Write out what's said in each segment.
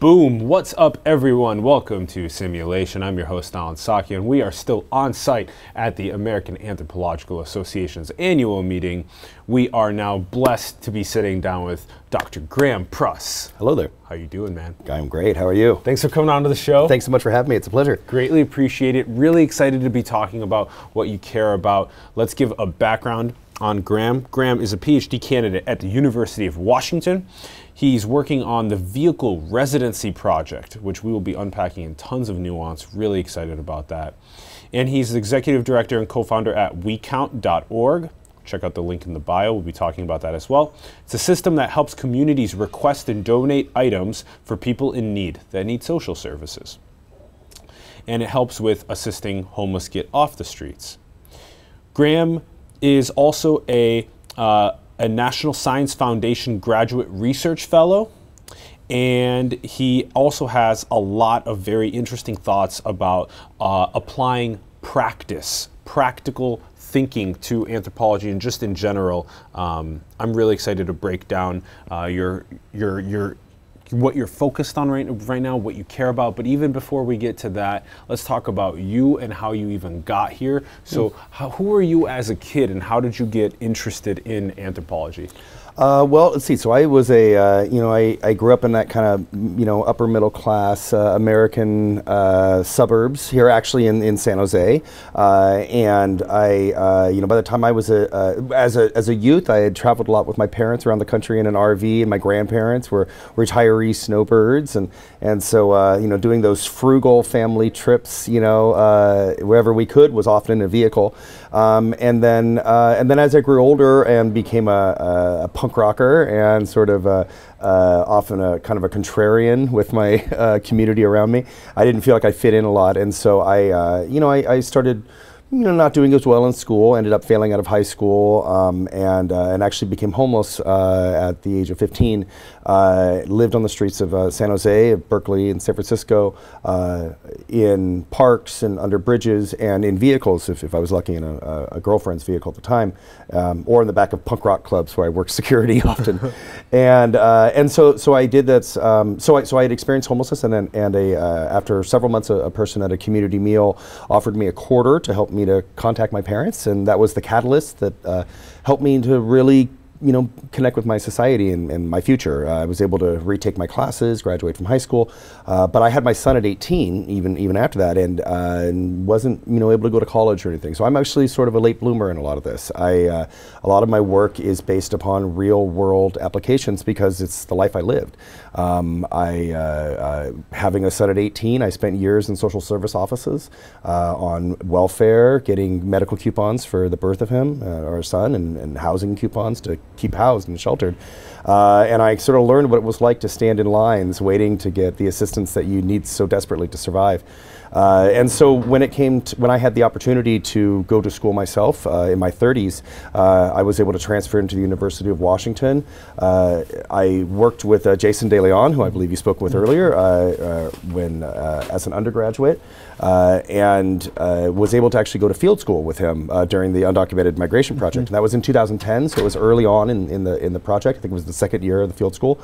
Boom! What's up, everyone? Welcome to Simulation. I'm your host, Allen Saakyan, and we are still on site at the American Anthropological Association's annual meeting. We are now blessed to be sitting down with Dr. Graham Pruss. Hello there. How you doing, man? I'm great. How are you? Thanks for coming on to the show. Thanks so much for having me. It's a pleasure. Greatly appreciate it. Really excited to be talking about what you care about. Let's give a background on Graham. Graham is a PhD candidate at the University of Washington. He's working on the Vehicle Residency Project, which we will be unpacking in tons of nuance. Really excited about that. And he's executive director and co founder at WeCount.org. Check out the link in the bio. We'll be talking about that as well. It's a system that helps communities request and donate items for people in need that need social services. And it helps with assisting homeless get off the streets. Graham is also a, uh, a National Science Foundation graduate research fellow. And he also has a lot of very interesting thoughts about uh, applying practice, practical thinking to anthropology and just in general. Um, I'm really excited to break down uh, your, your, your what you're focused on right, right now, what you care about. But even before we get to that, let's talk about you and how you even got here. So, mm. how, who were you as a kid, and how did you get interested in anthropology? Uh, well, let's see. So I was a, uh, you know, I, I grew up in that kind of, you know, upper middle class uh, American uh, suburbs here, actually in, in San Jose. Uh, and I, uh, you know, by the time I was a, as a as a youth, I had traveled a lot with my parents around the country in an RV, and my grandparents were retiree snowbirds, and and so you know, doing those frugal family trips, you know, wherever we could was often in a vehicle. Um, and then and then as I grew older and became a, a, a punk rocker and sort of uh, uh, often a kind of a contrarian with my uh, community around me. I didn't feel like I fit in a lot, and so I, uh, you know, I, I started you know, not doing as well in school, ended up failing out of high school, um, and, uh, and actually became homeless uh, at the age of 15. Uh, lived on the streets of uh, San Jose, Berkeley, and San Francisco, uh, in parks and under bridges and in vehicles, if, if I was lucky in a, a girlfriend's vehicle at the time, um, or in the back of punk rock clubs where I worked security often. and uh, and so, so I did that. Um, so, I, so I had experienced homelessness, and, then, and a, after several months, a, a person at a community meal offered me a quarter to help me me to contact my parents, and that was the catalyst that uh, helped me to really you know, connect with my society and, and my future. Uh, I was able to retake my classes, graduate from high school, uh, but I had my son at 18, even even after that, and, uh, and, wasn't you know able to go to college or anything. So I'm actually sort of a late bloomer in a lot of this. I uh, a lot of my work is based upon real world applications because it's the life I lived. Um, I uh, uh, having a son at 18, I spent years in social service offices on welfare, getting medical coupons for the birth of him, our son, and, and housing coupons to keep housed and sheltered. Uh, and I sort of learned what it was like to stand in lines waiting to get the assistance that you need so desperately to survive. Uh, and so when it came to, when I had the opportunity to go to school myself uh, in my 30s, uh, I was able to transfer into the University of Washington. Uh, I worked with uh, Jason De Leon, who I believe you spoke with earlier, uh, when as an undergraduate, and was able to actually go to field school with him during the undocumented migration project. Mm -hmm. And that was in 2010, so it was early on in, in the in the project. I think it was the second year of the field school.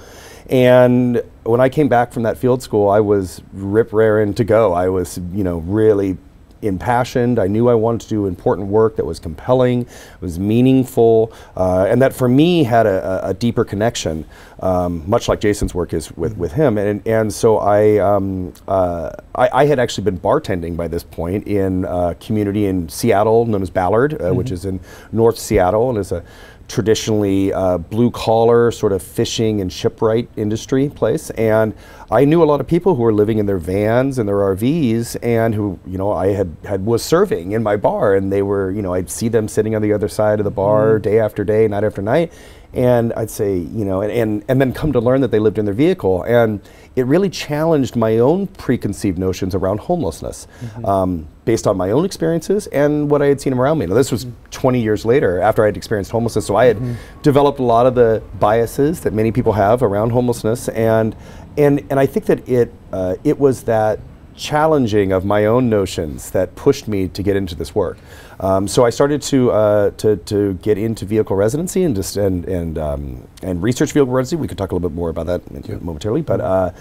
And when I came back from that field school, I was rip raring to go. I was, you know, really impassioned. I knew I wanted to do important work that was compelling, was meaningful, uh, and that for me had a, a deeper connection, um, much like Jason's work is with, with him. And, and so I, um, uh, I, I, had actually been bartending by this point in a community in Seattle known as Ballard, uh, mm -hmm. which is in North Seattle, and is a traditionally uh, blue collar sort of fishing and shipwright industry place and I knew a lot of people who were living in their vans and their RVs and who you know I had, had was serving in my bar and they were you know I'd see them sitting on the other side of the bar mm. day after day night after night and I'd say you know and, and and then come to learn that they lived in their vehicle and it really challenged my own preconceived notions around homelessness mm -hmm. um, based on my own experiences and what I had seen around me. Now, this was mm -hmm. 20 years later after I had experienced homelessness, so I had mm -hmm. developed a lot of the biases that many people have around homelessness, and and and I think that it uh, it was that challenging of my own notions that pushed me to get into this work. Um, so I started to, uh, to, to get into vehicle residency and just and and, um, and research vehicle residency. We could talk a little bit more about that yeah. momentarily, but uh,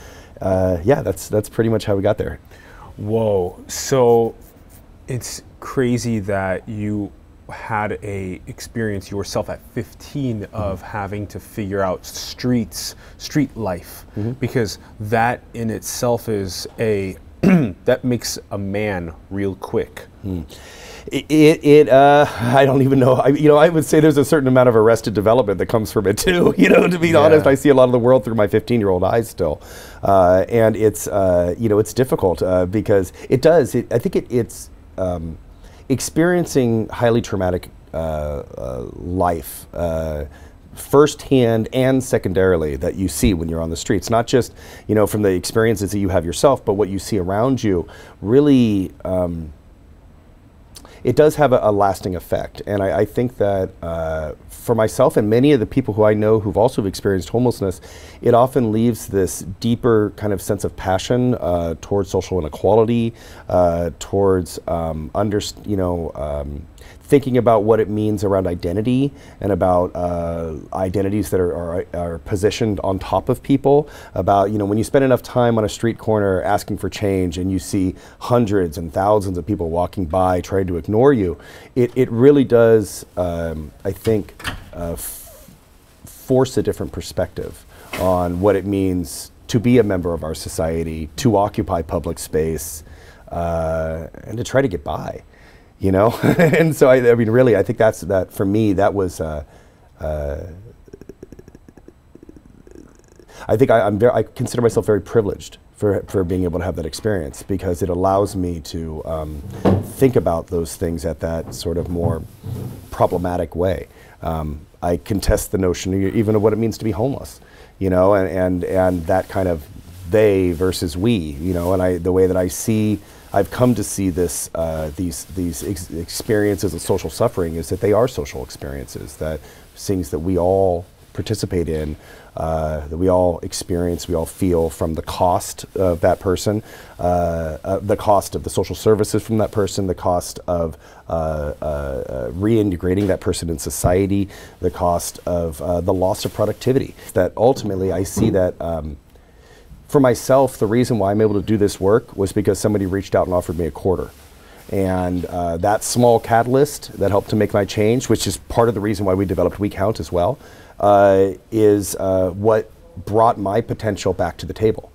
uh, yeah, that's that's pretty much how we got there. Whoa! So it's crazy that you had a experience yourself at 15 mm-hmm. of having to figure out streets street life mm-hmm. because that in itself is a that makes a man real quick mm. it, it, it uh, I don't even know. I, you know, I would say there's a certain amount of arrested development that comes from it too. You know, to be yeah. honest, I see a lot of the world through my 15 year old eyes still, uh, and it's uh, you know it's difficult uh, because it does. It, I think it, it's um, experiencing highly traumatic uh, uh, life uh, firsthand and secondarily that you see when you're on the streets not just you know from the experiences that you have yourself but what you see around you really um, it does have a, a lasting effect. And I, I think that uh, for myself and many of the people who I know who've also experienced homelessness, it often leaves this deeper kind of sense of passion uh, towards social inequality, uh, towards um, under, you know. Um, thinking about what it means around identity and about uh, identities that are, are, are, positioned on top of people. About, you know, when you spend enough time on a street corner asking for change and you see hundreds and thousands of people walking by trying to ignore you, it, it really does, um, I think, uh, force a different perspective on what it means to be a member of our society, to occupy public space, uh, and to try to get by you know. and so I, I, mean, really, I think that's that for me. That was. Uh, uh, I think I, am very, I consider myself very privileged for, for being able to have that experience because it allows me to um, think about those things at that sort of more problematic way. Um, I contest the notion even of what it means to be homeless, you know, and, and, and that kind of they versus we, you know, and I, the way that I see I've come to see this, uh, these, these ex experiences of social suffering is that they are social experiences, that things that we all participate in, uh, that we all experience, we all feel from the cost of that person, uh, uh, the cost of the social services from that person, the cost of uh, uh, reintegrating that person in society, the cost of the loss of productivity. That ultimately I see that um, for myself, the reason why I'm able to do this work was because somebody reached out and offered me a quarter. And uh, that small catalyst that helped to make my change, which is part of the reason why we developed We Count as well, uh, is uh, what brought my potential back to the table.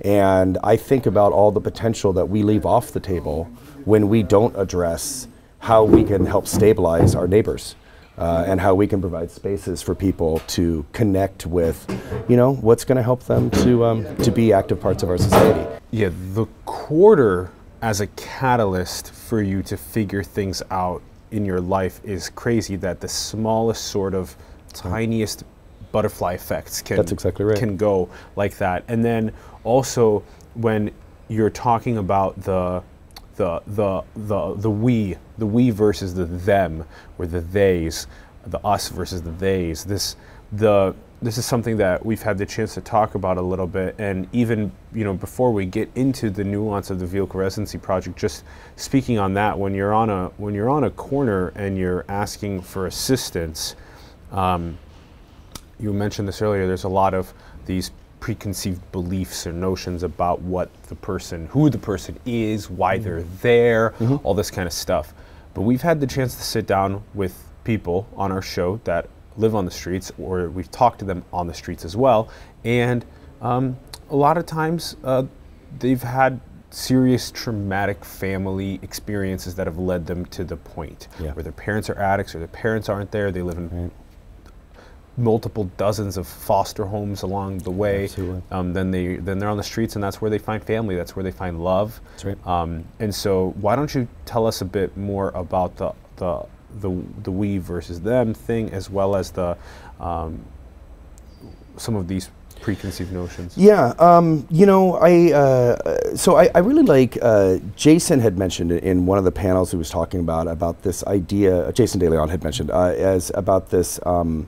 And I think about all the potential that we leave off the table when we don't address how we can help stabilize our neighbors uh, and how we can provide spaces for people to connect with, you know, what's going to help them to um, to be active parts of our society. Yeah, the quarter as a catalyst for you to figure things out in your life is crazy. That the smallest sort of tiniest butterfly effects can That's exactly right. can go like that, and then also when you're talking about the the the the the we the we versus the them or the theys the us versus the theys. This the this is something that we've had the chance to talk about a little bit. And even you know before we get into the nuance of the vehicle residency project just speaking on that when you're on a when you're on a corner and you're asking for assistance um, you mentioned this earlier there's a lot of these preconceived beliefs or notions about what the person, who the person is, why mm-hmm. they're there, mm-hmm. all this kind of stuff. But we've had the chance to sit down with people on our show that live on the streets, or we've talked to them on the streets as well. And um, a lot of times uh, they've had serious traumatic family experiences that have led them to the point yeah. where their parents are addicts or their parents aren't there. They live in right multiple dozens of foster homes along the way. Um, then they then they're on the streets, and that's where they find family. That's where they find love. That's right. Um, and so, why don't you tell us a bit more about the the the, the we versus them thing, as well as the um, some of these preconceived notions? Yeah, um, you know, I uh, so I, I, really like uh, Jason had mentioned in one of the panels he was talking about about this idea. Jason DeLeon had mentioned uh, as about this. Um,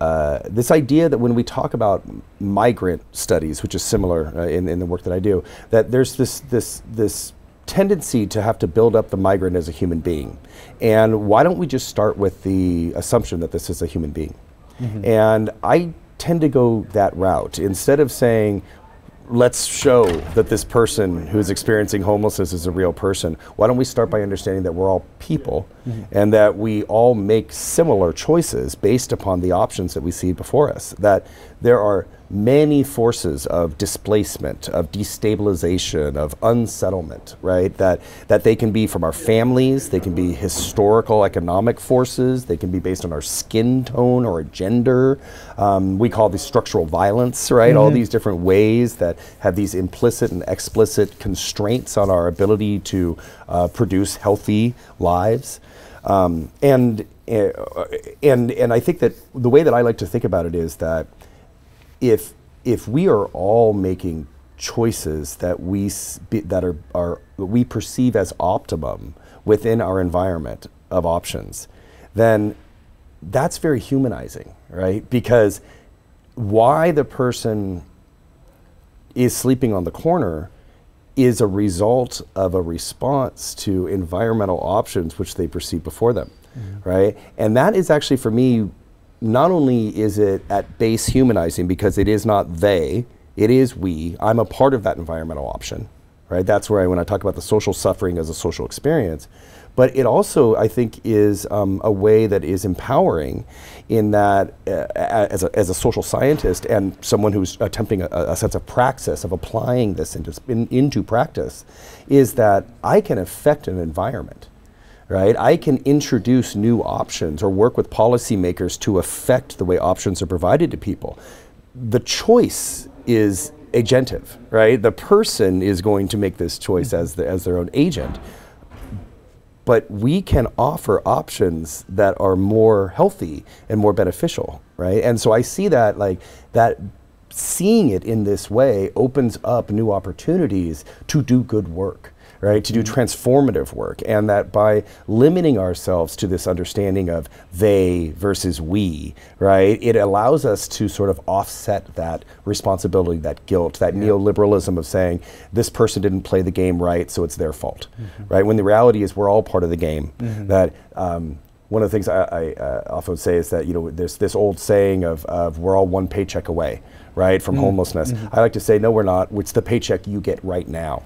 uh, this idea that when we talk about migrant studies, which is similar uh, in, in the work that I do, that there's this this this tendency to have to build up the migrant as a human being, and why don't we just start with the assumption that this is a human being? Mm-hmm. And I tend to go that route instead of saying let's show that this person who's experiencing homelessness is a real person. Why don't we start by understanding that we're all people mm-hmm. and that we all make similar choices based upon the options that we see before us? That there are many forces of displacement, of destabilization, of unsettlement, right? That, that they can be from our families, they can be historical economic forces, they can be based on our skin tone or gender. Um, we call these structural violence, right? Mm-hmm. All these different ways that have these implicit and explicit constraints on our ability to uh, produce healthy lives. Um, and, uh, and, and I think that the way that I like to think about it is that if if we are all making choices that we that are, are we perceive as optimum within our environment of options, then that's very humanizing, right? Because why the person is sleeping on the corner is a result of a response to environmental options which they perceive before them, mm-hmm. right? And that is actually for me not only is it at base humanizing because it is not they, it is we. I'm a part of that environmental option, right? That's where I, when I talk about the social suffering as a social experience, but it also, I think, is um, a way that is empowering in that uh, as, a, as a social scientist and someone who's attempting a, a sense of praxis, of applying this into, in, into practice, is that I can affect an environment right? I can introduce new options or work with policymakers to affect the way options are provided to people. The choice is agentive, right? The person is going to make this choice as, the, as their own agent. But we can offer options that are more healthy and more beneficial, right? And so I see that like that seeing it in this way opens up new opportunities to do good work right, to do mm-hmm. transformative work. And that by limiting ourselves to this understanding of they versus we, right, it allows us to sort of offset that responsibility, that guilt, that yeah. neoliberalism of saying this person didn't play the game right, so it's their fault, mm-hmm. right? When the reality is we're all part of the game. Mm-hmm. That um, one of the things I, I uh, often say is that you know there's this old saying of, of we're all one paycheck away, right, from mm-hmm. homelessness. Mm-hmm. I like to say no, we're not. It's the paycheck you get right now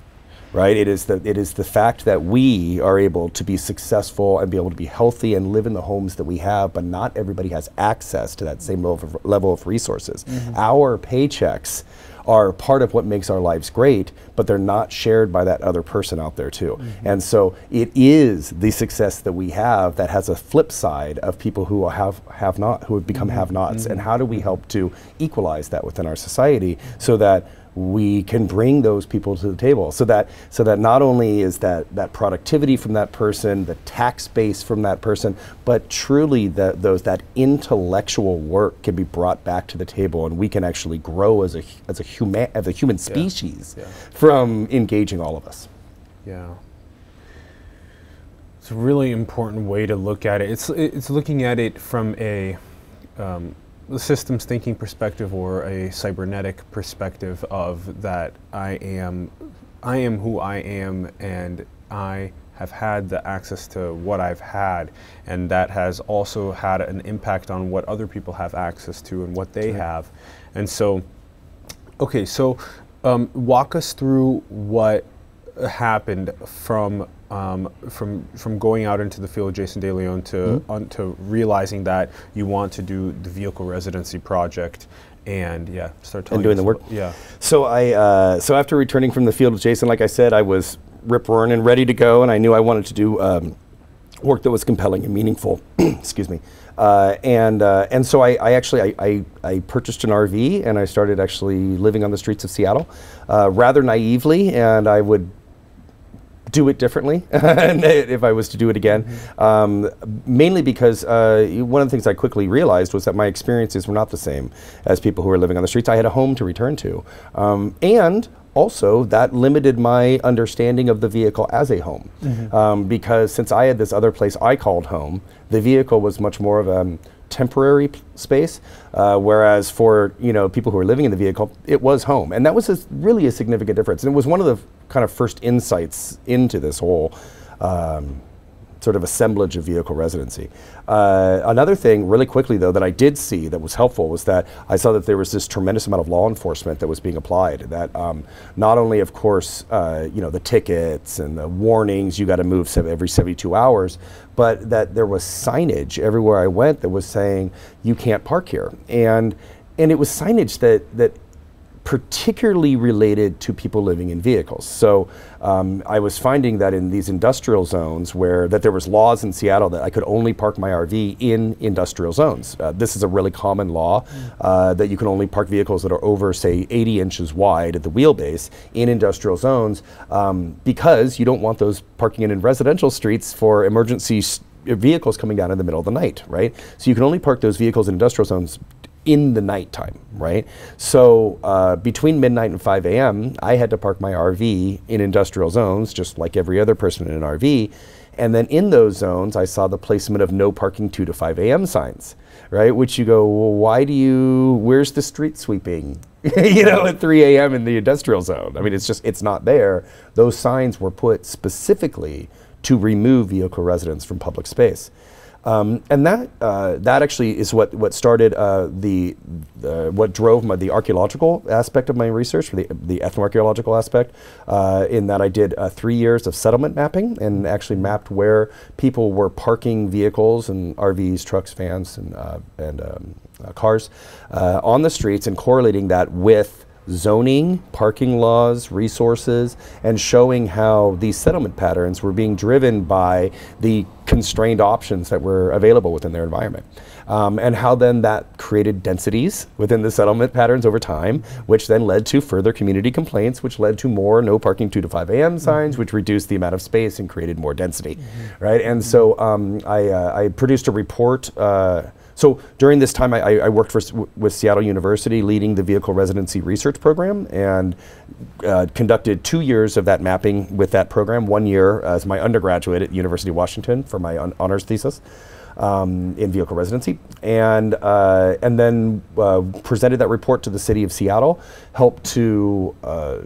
right? It is the it is the fact that we are able to be successful and be able to be healthy and live in the homes that we have, but not everybody has access to that same level of, level of resources. Mm-hmm. Our paychecks are part of what makes our lives great, but they're not shared by that other person out there too. Mm-hmm. And so it is the success that we have that has a flip side of people who have have not who have become mm-hmm. have-nots. And mm-hmm. how do we help to equalize that within our society so that we can bring those people to the table so that so that not only is that that productivity from that person the tax base from that person but truly that those that intellectual work can be brought back to the table and we can actually grow as a as a human as a human species yeah. Yeah. from engaging all of us yeah it's a really important way to look at it it's it's looking at it from a um, the systems thinking perspective or a cybernetic perspective of that I am I am who I am and I have had the access to what I've had and that has also had an impact on what other people have access to and what they right. have and so okay so um, walk us through what happened from um, from from going out into the field, Jason De Leon, to mm-hmm. on, to realizing that you want to do the vehicle residency project, and yeah, start and doing the work. yeah. So I uh, so after returning from the field with Jason, like I said, I was rip roaring and ready to go, and I knew I wanted to do um, work that was compelling and meaningful. excuse me. Uh, and uh, and so I, I actually I, I, I, purchased an RV and I started actually living on the streets of Seattle, uh, rather naively, and I would do it differently if I was to do it again. Mm-hmm. Um, mainly because uh, one of the things I quickly realized was that my experiences were not the same as people who were living on the streets. I had a home to return to. Um, and also that limited my understanding of the vehicle as a home mm-hmm. um, because since I had this other place I called home, the vehicle was much more of a temporary space, uh, whereas for you know people who are living in the vehicle, it was home, and that was a, really a significant difference. And it was one of the kind of first insights into this whole. Um, sort of assemblage of vehicle residency. Uh, another thing, really quickly though, that I did see that was helpful was that I saw that there was this tremendous amount of law enforcement that was being applied. That um, not only, of course, uh, you know, the tickets and the warnings you got to move every 72 hours, but that there was signage everywhere I went that was saying you can't park here, and and it was signage that that particularly related to people living in vehicles. So um, I was finding that in these industrial zones where that there was laws in Seattle that I could only park my RV in industrial zones. Uh, this is a really common law uh, that you can only park vehicles that are over, say, 80 inches wide at the wheelbase in industrial zones um, because you don't want those parking in residential streets for emergency vehicles coming down in the middle of the night, right? So you can only park those vehicles in industrial zones in the nighttime, right? So uh, between midnight and 5 a.m., I had to park my RV in industrial zones, just like every other person in an RV. And then in those zones, I saw the placement of no parking 2 to 5 a.m. signs, right? Which you go, well, why do you, where's the street sweeping? you know, at 3 a.m. in the industrial zone. I mean, it's just, it's not there. Those signs were put specifically to remove vehicle residents from public space. Um, and that uh, that actually is what what started uh, the, the, what drove my, the archaeological aspect of my research, the the ethnoarchaeological aspect. Uh, in that I did uh, three years of settlement mapping and actually mapped where people were parking vehicles and RVs, trucks, vans, and uh, and um, uh, cars on the streets and correlating that with zoning, parking laws, resources, and showing how these settlement patterns were being driven by the constrained options that were available within their environment. Um, and how then that created densities within the settlement patterns over time, which then led to further community complaints, which led to more no parking 2 to 5 a.m. signs, mm-hmm. which reduced the amount of space and created more density, mm-hmm. right? And so um, I, uh, I produced a report. Uh, so during this time, I, I worked for, with Seattle University leading the vehicle residency research program and uh, conducted two years of that mapping with that program, one year as my undergraduate at University of Washington for my honors thesis. Um, in vehicle residency, and uh, and then uh, presented that report to the city of Seattle, helped to uh,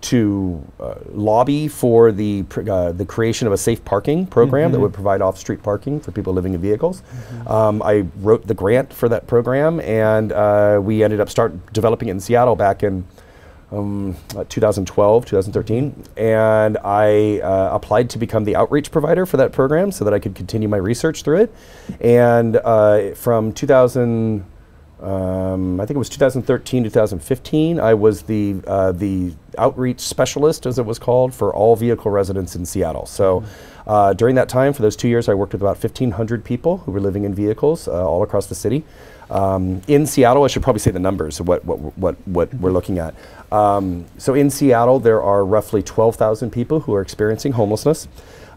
to, uh, lobby for the uh, the creation of a safe parking program mm-hmm. that would provide off street parking for people living in vehicles. Mm-hmm. Um, I wrote the grant for that program, and uh, we ended up start developing it in Seattle back in. Um, 2012, 2013, and I uh, applied to become the outreach provider for that program so that I could continue my research through it. And uh, from 2000, um, I think it was 2013, 2015. I was the uh, the outreach specialist, as it was called, for all vehicle residents in Seattle. So. Uh, during that time, for those two years, I worked with about 1,500 people who were living in vehicles uh, all across the city. Um, in Seattle, I should probably say the numbers of what, what, what, what we're looking at. Um, so in Seattle, there are roughly 12,000 people who are experiencing homelessness.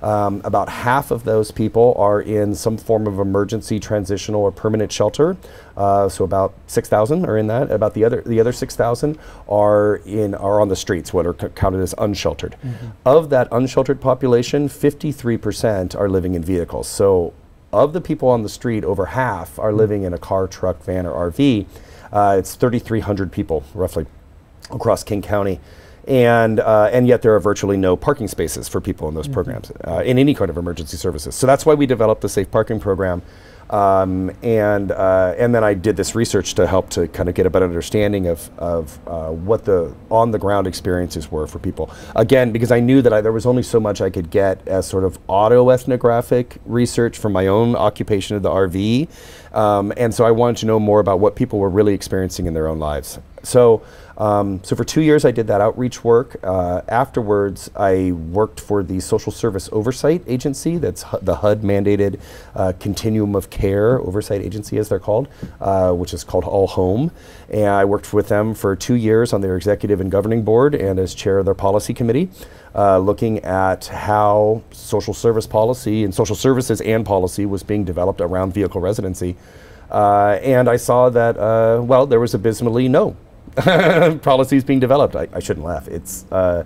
Um, about half of those people are in some form of emergency, transitional, or permanent shelter. Uh, so about 6,000 are in that. About the other the other 6,000 are in are on the streets, what are counted as unsheltered. Mm-hmm. Of that unsheltered population, 53% are living in vehicles. So of the people on the street, over half are mm-hmm. living in a car, truck, van, or RV. Uh, it's 3,300 people roughly across King County and uh, and yet there are virtually no parking spaces for people in those mm-hmm. programs uh, in any kind of emergency services. So that's why we developed the safe parking program. Um, and uh, and then I did this research to help to kind of get a better understanding of of uh, what the on the ground experiences were for people. Again, because I knew that I, there was only so much I could get as sort of auto ethnographic research from my own occupation of the RV, um, and so I wanted to know more about what people were really experiencing in their own lives. So. Um, so for two years, I did that outreach work. Uh, afterwards, I worked for the Social Service Oversight Agency. That's the HUD mandated uh, Continuum of Care Oversight Agency, as they're called, uh, which is called All Home. And I worked with them for two years on their executive and governing board and as chair of their policy committee. Uh, looking at how social service policy and social services and policy was being developed around vehicle residency. Uh, and I saw that, uh, well, there was abysmally no policies being developed. I, I, shouldn't laugh. It's uh,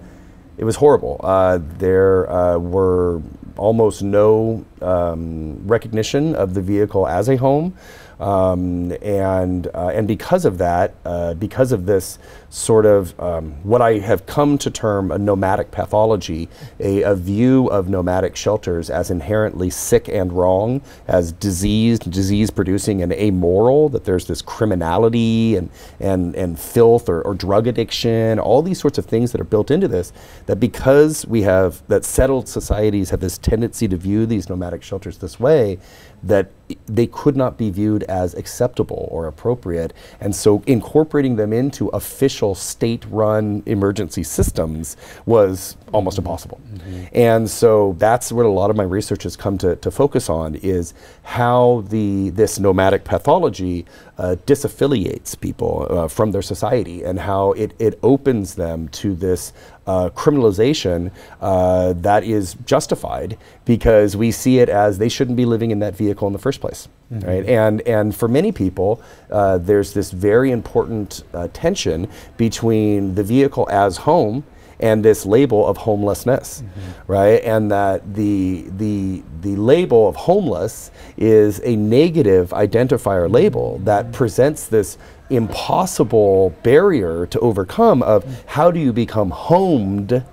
it was horrible. Uh, there uh, were almost no um, recognition of the vehicle as a home. Um, and uh, and because of that, uh, because of this sort of um, what I have come to term a nomadic pathology, a, a, view of nomadic shelters as inherently sick and wrong, as diseased, disease producing and amoral, that there's this criminality and and and filth or, or drug addiction, all these sorts of things that are built into this. That because we have that settled societies have this tendency to view these nomadic shelters this way, that they could not be viewed as acceptable or appropriate. And so incorporating them into official state run emergency systems was almost impossible. Mm-hmm. And so that's what a lot of my research has come to, to focus on is how the this nomadic pathology uh, disaffiliates people uh, from their society and how it, it opens them to this uh, criminalization uh, that is justified because we see it as they shouldn't be living in that vehicle in the first place, mm-hmm. right? And and for many people, uh, there's this very important uh, tension between the vehicle as home and this label of homelessness, mm-hmm. right? And that the the the label of homeless is a negative identifier label that mm-hmm. presents this impossible barrier to overcome of how do you become homed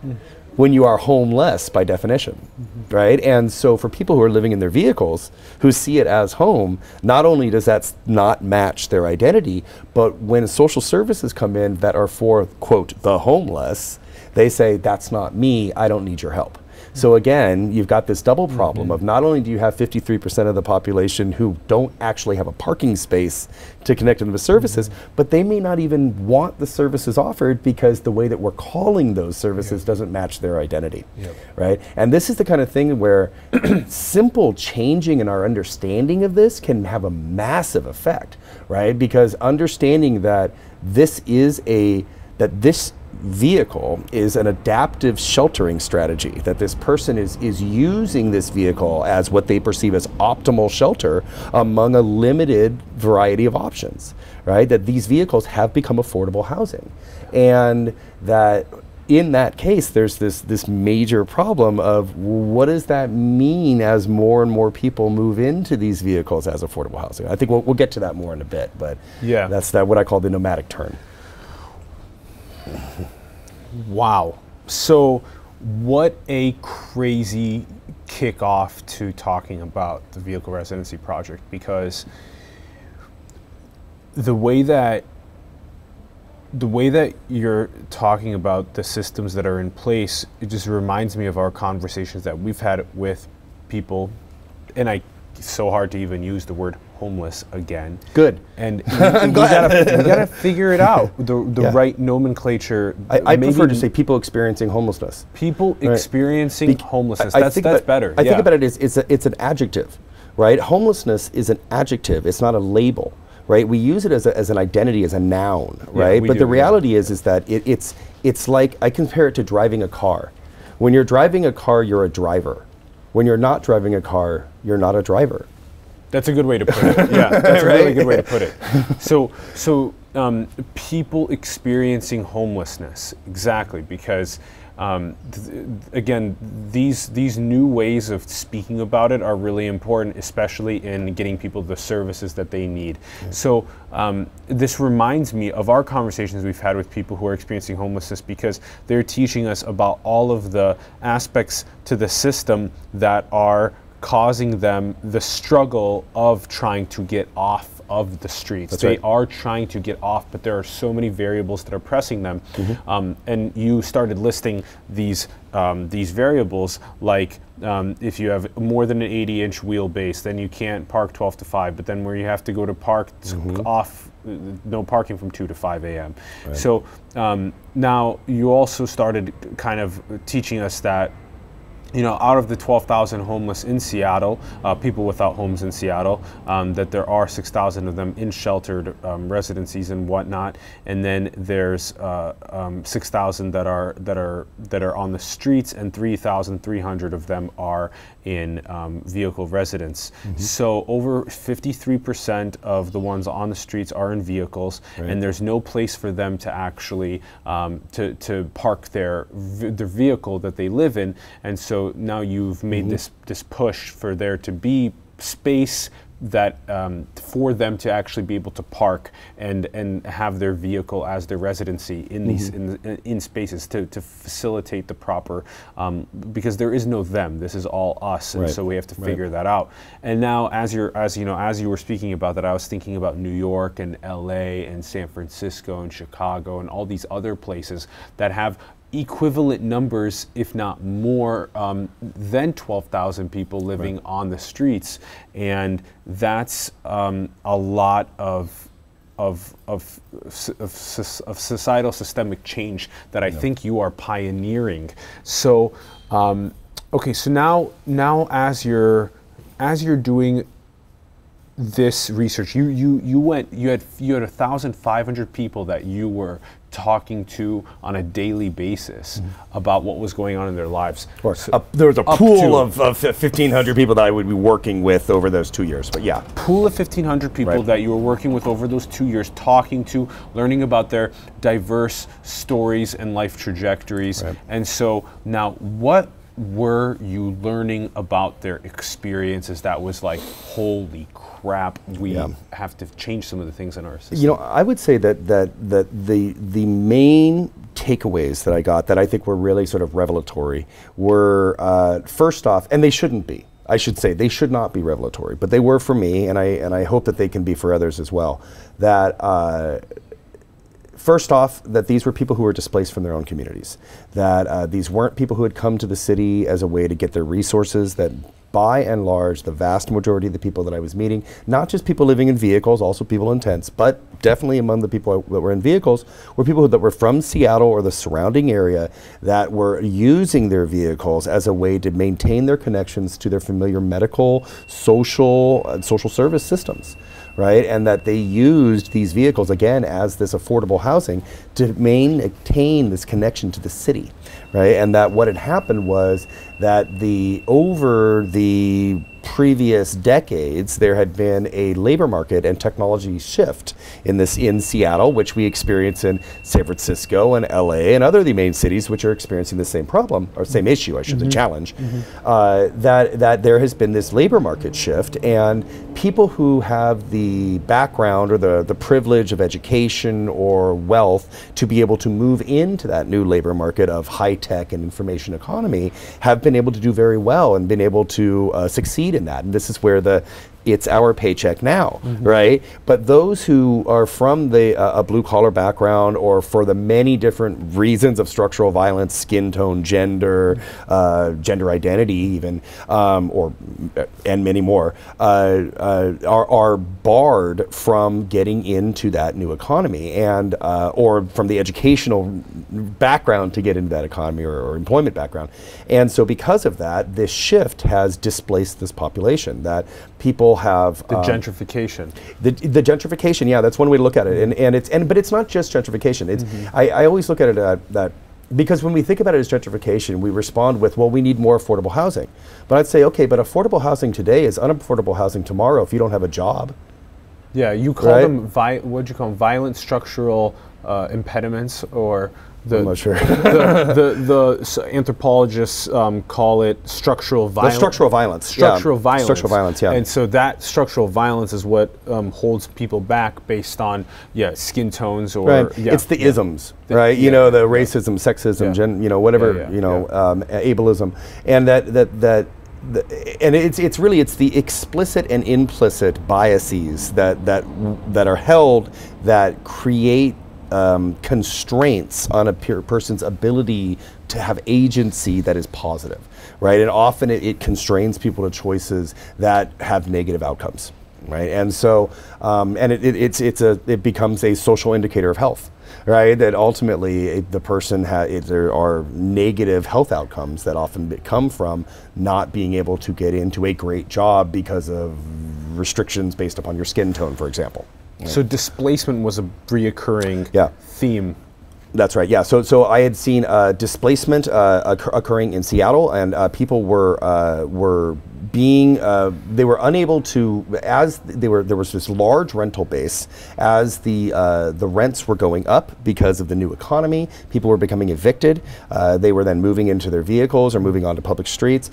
when you are homeless by definition, mm-hmm. right? And so for people who are living in their vehicles who see it as home, not only does that not match their identity, but when social services come in that are for quote the homeless, they say, that's not me, I don't need your help. So again, you've got this double problem mm-hmm. of not only do you have 53% of the population who don't actually have a parking space to connect into the services, mm-hmm. but they may not even want the services offered because the way that we're calling those services yep. doesn't match their identity, yep. right? And this is the kind of thing where simple changing in our understanding of this can have a massive effect, right? Because understanding that this is a that this vehicle is an adaptive sheltering strategy that this person is is using this vehicle as what they perceive as optimal shelter among a limited variety of options right? That these vehicles have become affordable housing. And that in that case there's this this major problem of what does that mean as more and more people move into these vehicles as affordable housing? I think we'll, we'll get to that more in a bit but yeah. that's that what i call the nomadic turn Wow. So, what a crazy kickoff to talking about the vehicle residency project because the way that the way that you're talking about the systems that are in place it just reminds me of our conversations that we've had with people and I so hard to even use the word homeless again. Good. And we, we, gotta, we gotta figure it out. The, the yeah. right nomenclature. I, I prefer to say people experiencing homelessness. People right. experiencing Be- homelessness. I, that's, that's about, better. I yeah. think about it as it's, a, it's an adjective, right? Homelessness is an adjective. It's not a label. Right, we use it as, a, as an identity, as a noun, right? Yeah, but do, the reality is, is that it, it's it's like I compare it to driving a car. When you're driving a car, you're a driver. When you're not driving a car, you're not a driver. That's a good way to put it. Yeah, that's right? a really good way to put it. So, so um, people experiencing homelessness, exactly, because um, th- again, these these new ways of speaking about it are really important, especially in getting people the services that they need. Mm-hmm. So um, this reminds me of our conversations we've had with people who are experiencing homelessness because they're teaching us about all of the aspects to the system that are causing them the struggle of trying to get off of the streets. That's they right. are trying to get off, but there are so many variables that are pressing them. Mm-hmm. Um, and you started listing these um, these variables, like um, if you have more than an 80-inch wheelbase, then you can't park 12 to 5. But then where you have to go to park mm-hmm. off, no parking from 2 to 5 a.m. Right. So um, now you also started kind of teaching us that you know, out of the 12,000 homeless in Seattle, uh, people without homes in Seattle, um, that there are 6,000 of them in sheltered um, residencies and whatnot, and then there's uh, um, 6,000 that are that are that are on the streets, and 3,300 of them are in um, vehicle residence. Mm-hmm. So over 53% of the ones on the streets are in vehicles, right. and there's no place for them to actually um, to to park their their vehicle that they live in, and so now you've made mm-hmm. this this push for there to be space that um, for them to actually be able to park and and have their vehicle as their residency in mm-hmm. these in, in spaces to, to facilitate the proper um, because there is no them this is all us and right. so we have to figure right. that out and now as you're as you know as you were speaking about that I was thinking about New York and LA and San Francisco and Chicago and all these other places that have equivalent numbers, if not more, um, than 12,000 people living right. on the streets. And that's um, a lot of, of, of, of, of, societal systemic change that I think you are pioneering. So, um, okay, so now, now as you're, as you're doing this research, you, you, you went, you had, you had 1,500 people that you were talking to on a daily basis mm-hmm. about what was going on in their lives. Or, so, uh, there was a pool of, of 1,500 people that I would be working with over those two years, but yeah. Pool of 1,500 people right. that you were working with over those two years, talking to, learning about their diverse stories and life trajectories. Right. And so now, what were you learning about their experiences that was like, holy crap, we yeah. have to change some of the things in our system? You know, I would say that that that the the main takeaways that I got that I think were really sort of revelatory were uh, first off, and they shouldn't be. I should say they should not be revelatory, but they were for me, and I and I hope that they can be for others as well. That uh, first off, that these were people who were displaced from their own communities. That uh, these weren't people who had come to the city as a way to get their resources. That by and large, the vast majority of the people that I was meeting, not just people living in vehicles, also people in tents, but definitely among the people that were in vehicles, were people that were from Seattle or the surrounding area that were using their vehicles as a way to maintain their connections to their familiar medical, social, and social service systems right? And that they used these vehicles again as this affordable housing to maintain this connection to the city, right? And that what had happened was that the over the previous decades, there had been a labor market and technology shift in this in Seattle, which we experience in San Francisco and LA and other of the main cities, which are experiencing the same problem or same issue, I should say, mm-hmm. challenge. Mm-hmm. Uh, that that there has been this labor market shift, and people who have the background or the the privilege of education or wealth to be able to move into that new labor market of high tech and information economy have been able to do very well and been able to uh, succeed in that. And this is where the it's our paycheck now, mm-hmm. right? But those who are from the uh, a blue collar background or for the many different reasons of structural violence, skin tone, gender, uh, gender identity, even, um, or and many more, uh, uh are, are barred from getting into that new economy and uh, or from the educational background to get into that economy or, or employment background. And so because of that, this shift has displaced this population that people have the um, gentrification. The, the gentrification, yeah, that's one way to look at it, and and it's and but it's not just gentrification. It's mm-hmm. I, I always look at it uh, that because when we think about it as gentrification, we respond with, well, we need more affordable housing. But I'd say, okay, but affordable housing today is unaffordable housing tomorrow if you don't have a job. Yeah, you call right? them vi- what do you call them? Violent structural uh, impediments or the, I'm not sure. the, the, the, anthropologists um, call it structural violence. structural violence. Structural yeah. violence. Structural violence. Yeah. And so that structural violence is what um, holds people back based on yeah skin tones or right. yeah, it's the yeah. isms, right? you know the racism, sexism, gen, you know whatever you know um, ableism, and that that that. The, and it's it's really it's the explicit and implicit biases that that that are held that create um, constraints on a per- person's ability to have agency that is positive, right? And often it, it, constrains people to choices that have negative outcomes. right? And so, um, and it, it, it's it's a it becomes a social indicator of health, right? That ultimately it, the person ha- it, there are negative health outcomes that often come from not being able to get into a great job because of restrictions based upon your skin tone, for example. So displacement was a reoccurring Yeah. theme. That's right. Yeah. So, so I had seen uh, displacement uh, occur- occurring in Seattle, and uh, people were uh, were being uh, they were unable to as they were there was this large rental base as the uh, the rents were going up because of the new economy. People were becoming evicted. Uh, they were then moving into their vehicles or moving onto public streets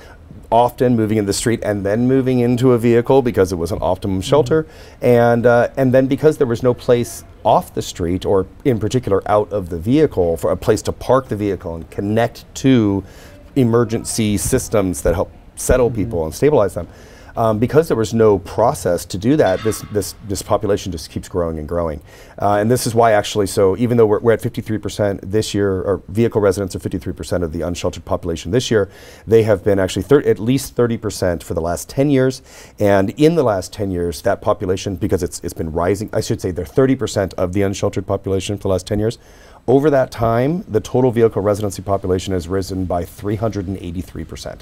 often moving in the street and then moving into a vehicle because it was an optimum shelter, and uh, and then because there was no place off the street or in particular out of the vehicle for a place to park the vehicle and connect to emergency systems that help settle people and stabilize them. Um, because there was no process to do that, this, this, this population just keeps growing and growing. Uh, and this is why, actually, so even though we're, we're at 53% this year, or vehicle residents are 53% of the unsheltered population this year, they have been actually thir- at least 30% for the last 10 years. And in the last 10 years, that population, because it's, it's been rising, I should say they're 30% of the unsheltered population for the last 10 years. Over that time, the total vehicle residency population has risen by 383%.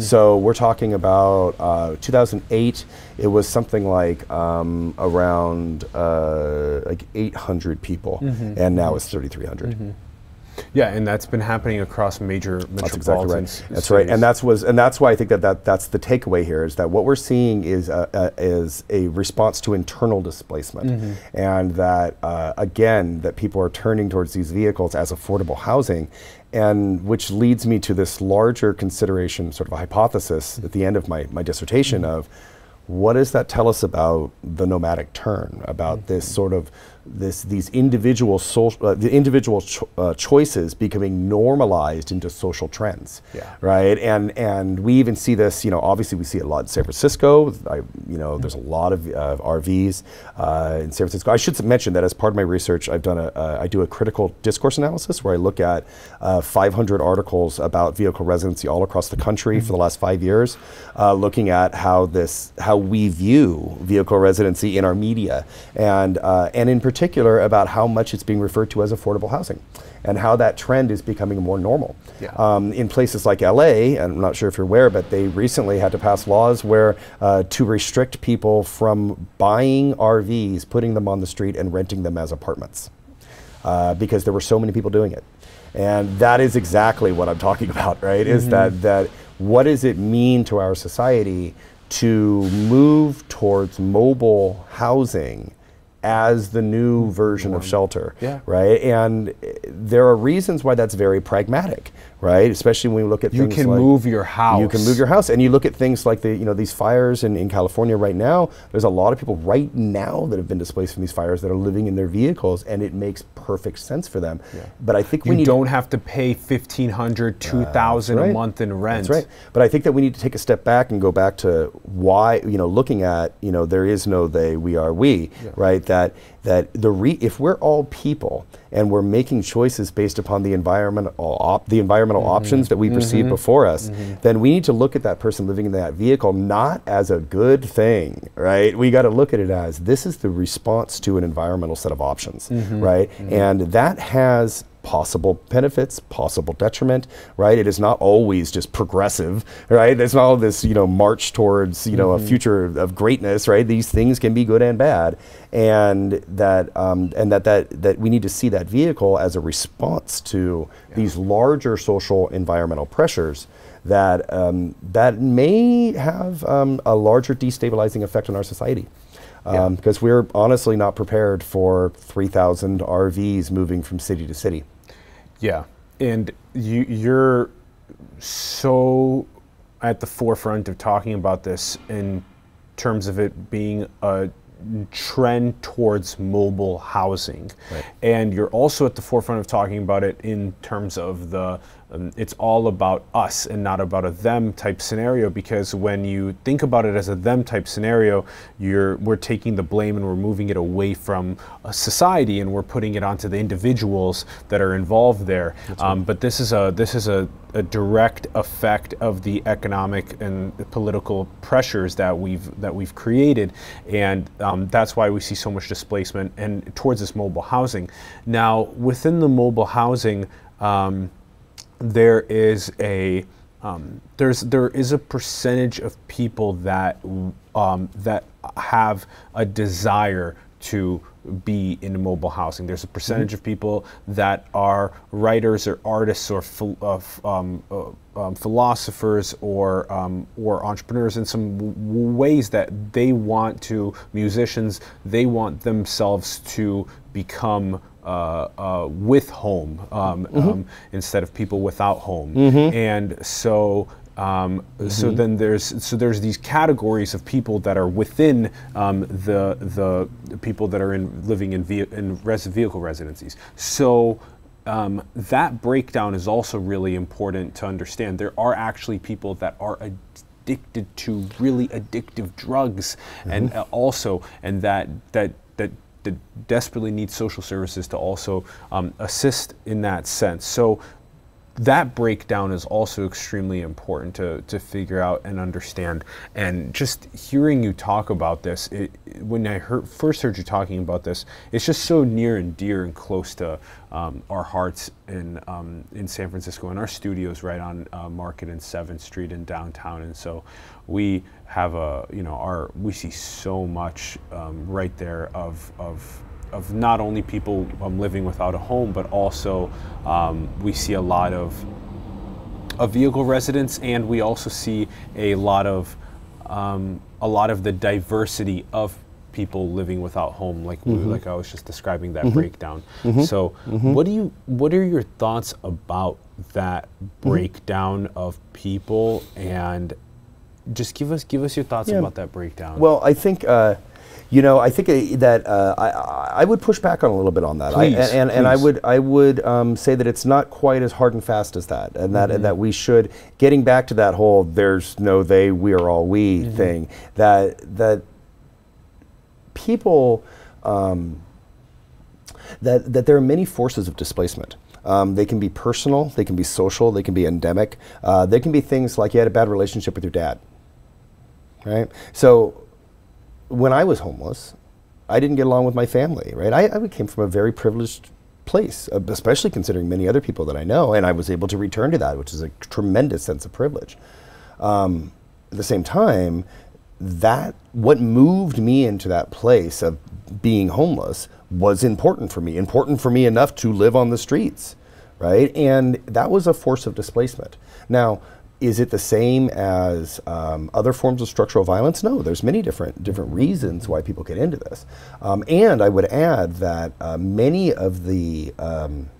So we're talking about uh, 2008, it was something like um, around uh, like 800 people, and now it's 3,300. Yeah, and that's been happening across major metropolitan That's exactly right. That's right, and that's was and that's why I think that, that that's the takeaway here is that what we're seeing is a, a, is a response to internal displacement, Mm-hmm. and that uh, again that people are turning towards these vehicles as affordable housing, and which leads me to this larger consideration, sort of a hypothesis at the end of my my dissertation Mm-hmm. of what does that tell us about the nomadic turn about this Mm-hmm. sort of this these individual social uh, the individual cho- uh, choices becoming normalized into social trends Yeah. right? And and we even see this you know obviously we see it a lot in San Francisco. I, you know there's a lot of uh, RVs uh, in San Francisco. I should mention that as part of my research I've done a uh, I do a critical discourse analysis where I look at uh, 500 articles about vehicle residency all across the country for the last five years uh, looking at how this how we view vehicle residency in our media. And uh, and in particular about how much it's being referred to as affordable housing and how that trend is becoming more normal Yeah. um, in places like LA, and I'm not sure if you're aware, but they recently had to pass laws where uh, to restrict people from buying RVs, putting them on the street, and renting them as apartments uh, because there were so many people doing it. And that is exactly what I'm talking about, right? Is that that what does it mean to our society to move towards mobile housing as the new mm. version of shelter, Yeah. right? And there are reasons why that's very pragmatic, right? Especially when we look at You things can like move your house. you can move your house, and you look at things like the you know these fires in, in California right now. There's a lot of people right now that have been displaced from these fires that are living in their vehicles, and it makes perfect sense for them. But I think we You need don't have to pay 1500 2000 a right. month in rent. That's right. But I think that we need to take a step back and go back to why, you know, looking at, you know, there is no they, we are we, right? That that the re, if we're all people and we're making choices based upon the environmental op, the environmental Mm-hmm. options that we perceive before us, then we need to look at that person living in that vehicle not as a good thing, right? We got to look at it as this is the response to an environmental set of options, Mm-hmm. right? And that has possible benefits, possible detriment, right? It is not always just progressive, right? It's not all this, you know, march towards, you know, a future of greatness, right? These things can be good and bad, and that um, and that that that we need to see that vehicle as a response to these larger social environmental pressures. That um, that may have um, a larger destabilizing effect on our society Yeah. Um, because we're honestly not prepared for 3,000 RVs moving from city to city. Yeah, and you you're so at the forefront of talking about this in terms of it being a trend towards mobile housing, Right. and you're also at the forefront of talking about it in terms of the um, it's all about us and not about a them type scenario because when you think about it as a them type scenario you're we're taking the blame and we're moving it away from a society and we're putting it onto the individuals that are involved there. Um, but this is a this is a, a direct effect of the economic and political pressures that we've that we've created. And um, that's why we see so much displacement and towards this mobile housing. Now within the mobile housing um, there is a um, there's there is a percentage of people that um, that have a desire to be in mobile housing. There's a percentage mm-hmm. of people that are writers or artists or um, uh, um, philosophers or um, or entrepreneurs in some w- ways that they want to musicians. They want themselves to become uh, uh, with home um, mm-hmm. um, instead of people without home. Mm-hmm. And so um, mm-hmm. So then there's so there's these categories of people that are within um, the the people that are in living in ve- in res- vehicle residencies. So um, that breakdown is also really important to understand. There are actually people that are addicted to really addictive drugs, mm-hmm. and uh, also and that that that desperately need social services to also um, assist in that sense. So that breakdown is also extremely important to, to figure out and understand. And just hearing you talk about this, it, when I heard, first heard you talking about this, it's just so near and dear and close to um, our hearts in um, in San Francisco. And our studios right on uh, Market and Seventh Street in downtown. And so we have a you know our we see so much um, right there of of of not only people um, living without a home, but also um, we see a lot of, of vehicle residents, and we also see a lot of um, a lot of the diversity of people living without home, like mm-hmm. like I was just describing that mm-hmm. breakdown. Mm-hmm. So, mm-hmm. what do you what are your thoughts about that mm-hmm. breakdown of people and just give us give us your thoughts yeah. about that breakdown. Well, I think uh, you know, I think uh, that uh, I, I would push back on a little bit on that. Please, I, and, and, and, I would I would um, say that it's not quite as hard and fast as that, and that mm-hmm. and that we should getting back to that whole "there's no they, we are all we" mm-hmm. thing. That that people um, that that there are many forces of displacement. Um, they can be personal, they can be social, they can be endemic. Uh, they can be things like you had a bad relationship with your dad, right? So when I was homeless, I didn't get along with my family, right? I, I came from a very privileged place, uh, especially considering many other people that I know, and I was able to return to that, which is a tremendous sense of privilege. Um, at the same time, that what moved me into that place of being homeless was important for me, important for me enough to live on the streets, right? And that was a force of displacement. Now, is it the same as um, other forms of structural violence? No, there's many different different reasons why people get into this. Um, and I would add that uh, many of the um,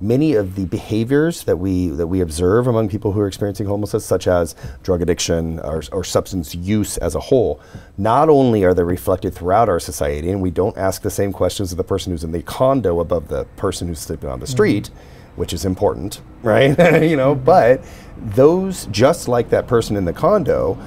many of the behaviors that we that we observe among people who are experiencing homelessness, such as drug addiction or, or substance use as a whole, not only are they reflected throughout our society, and we don't ask the same questions of the person who's in the condo above the person who's sleeping on the street. Mm-hmm which is important, right? you know, but those just like that person in the condo,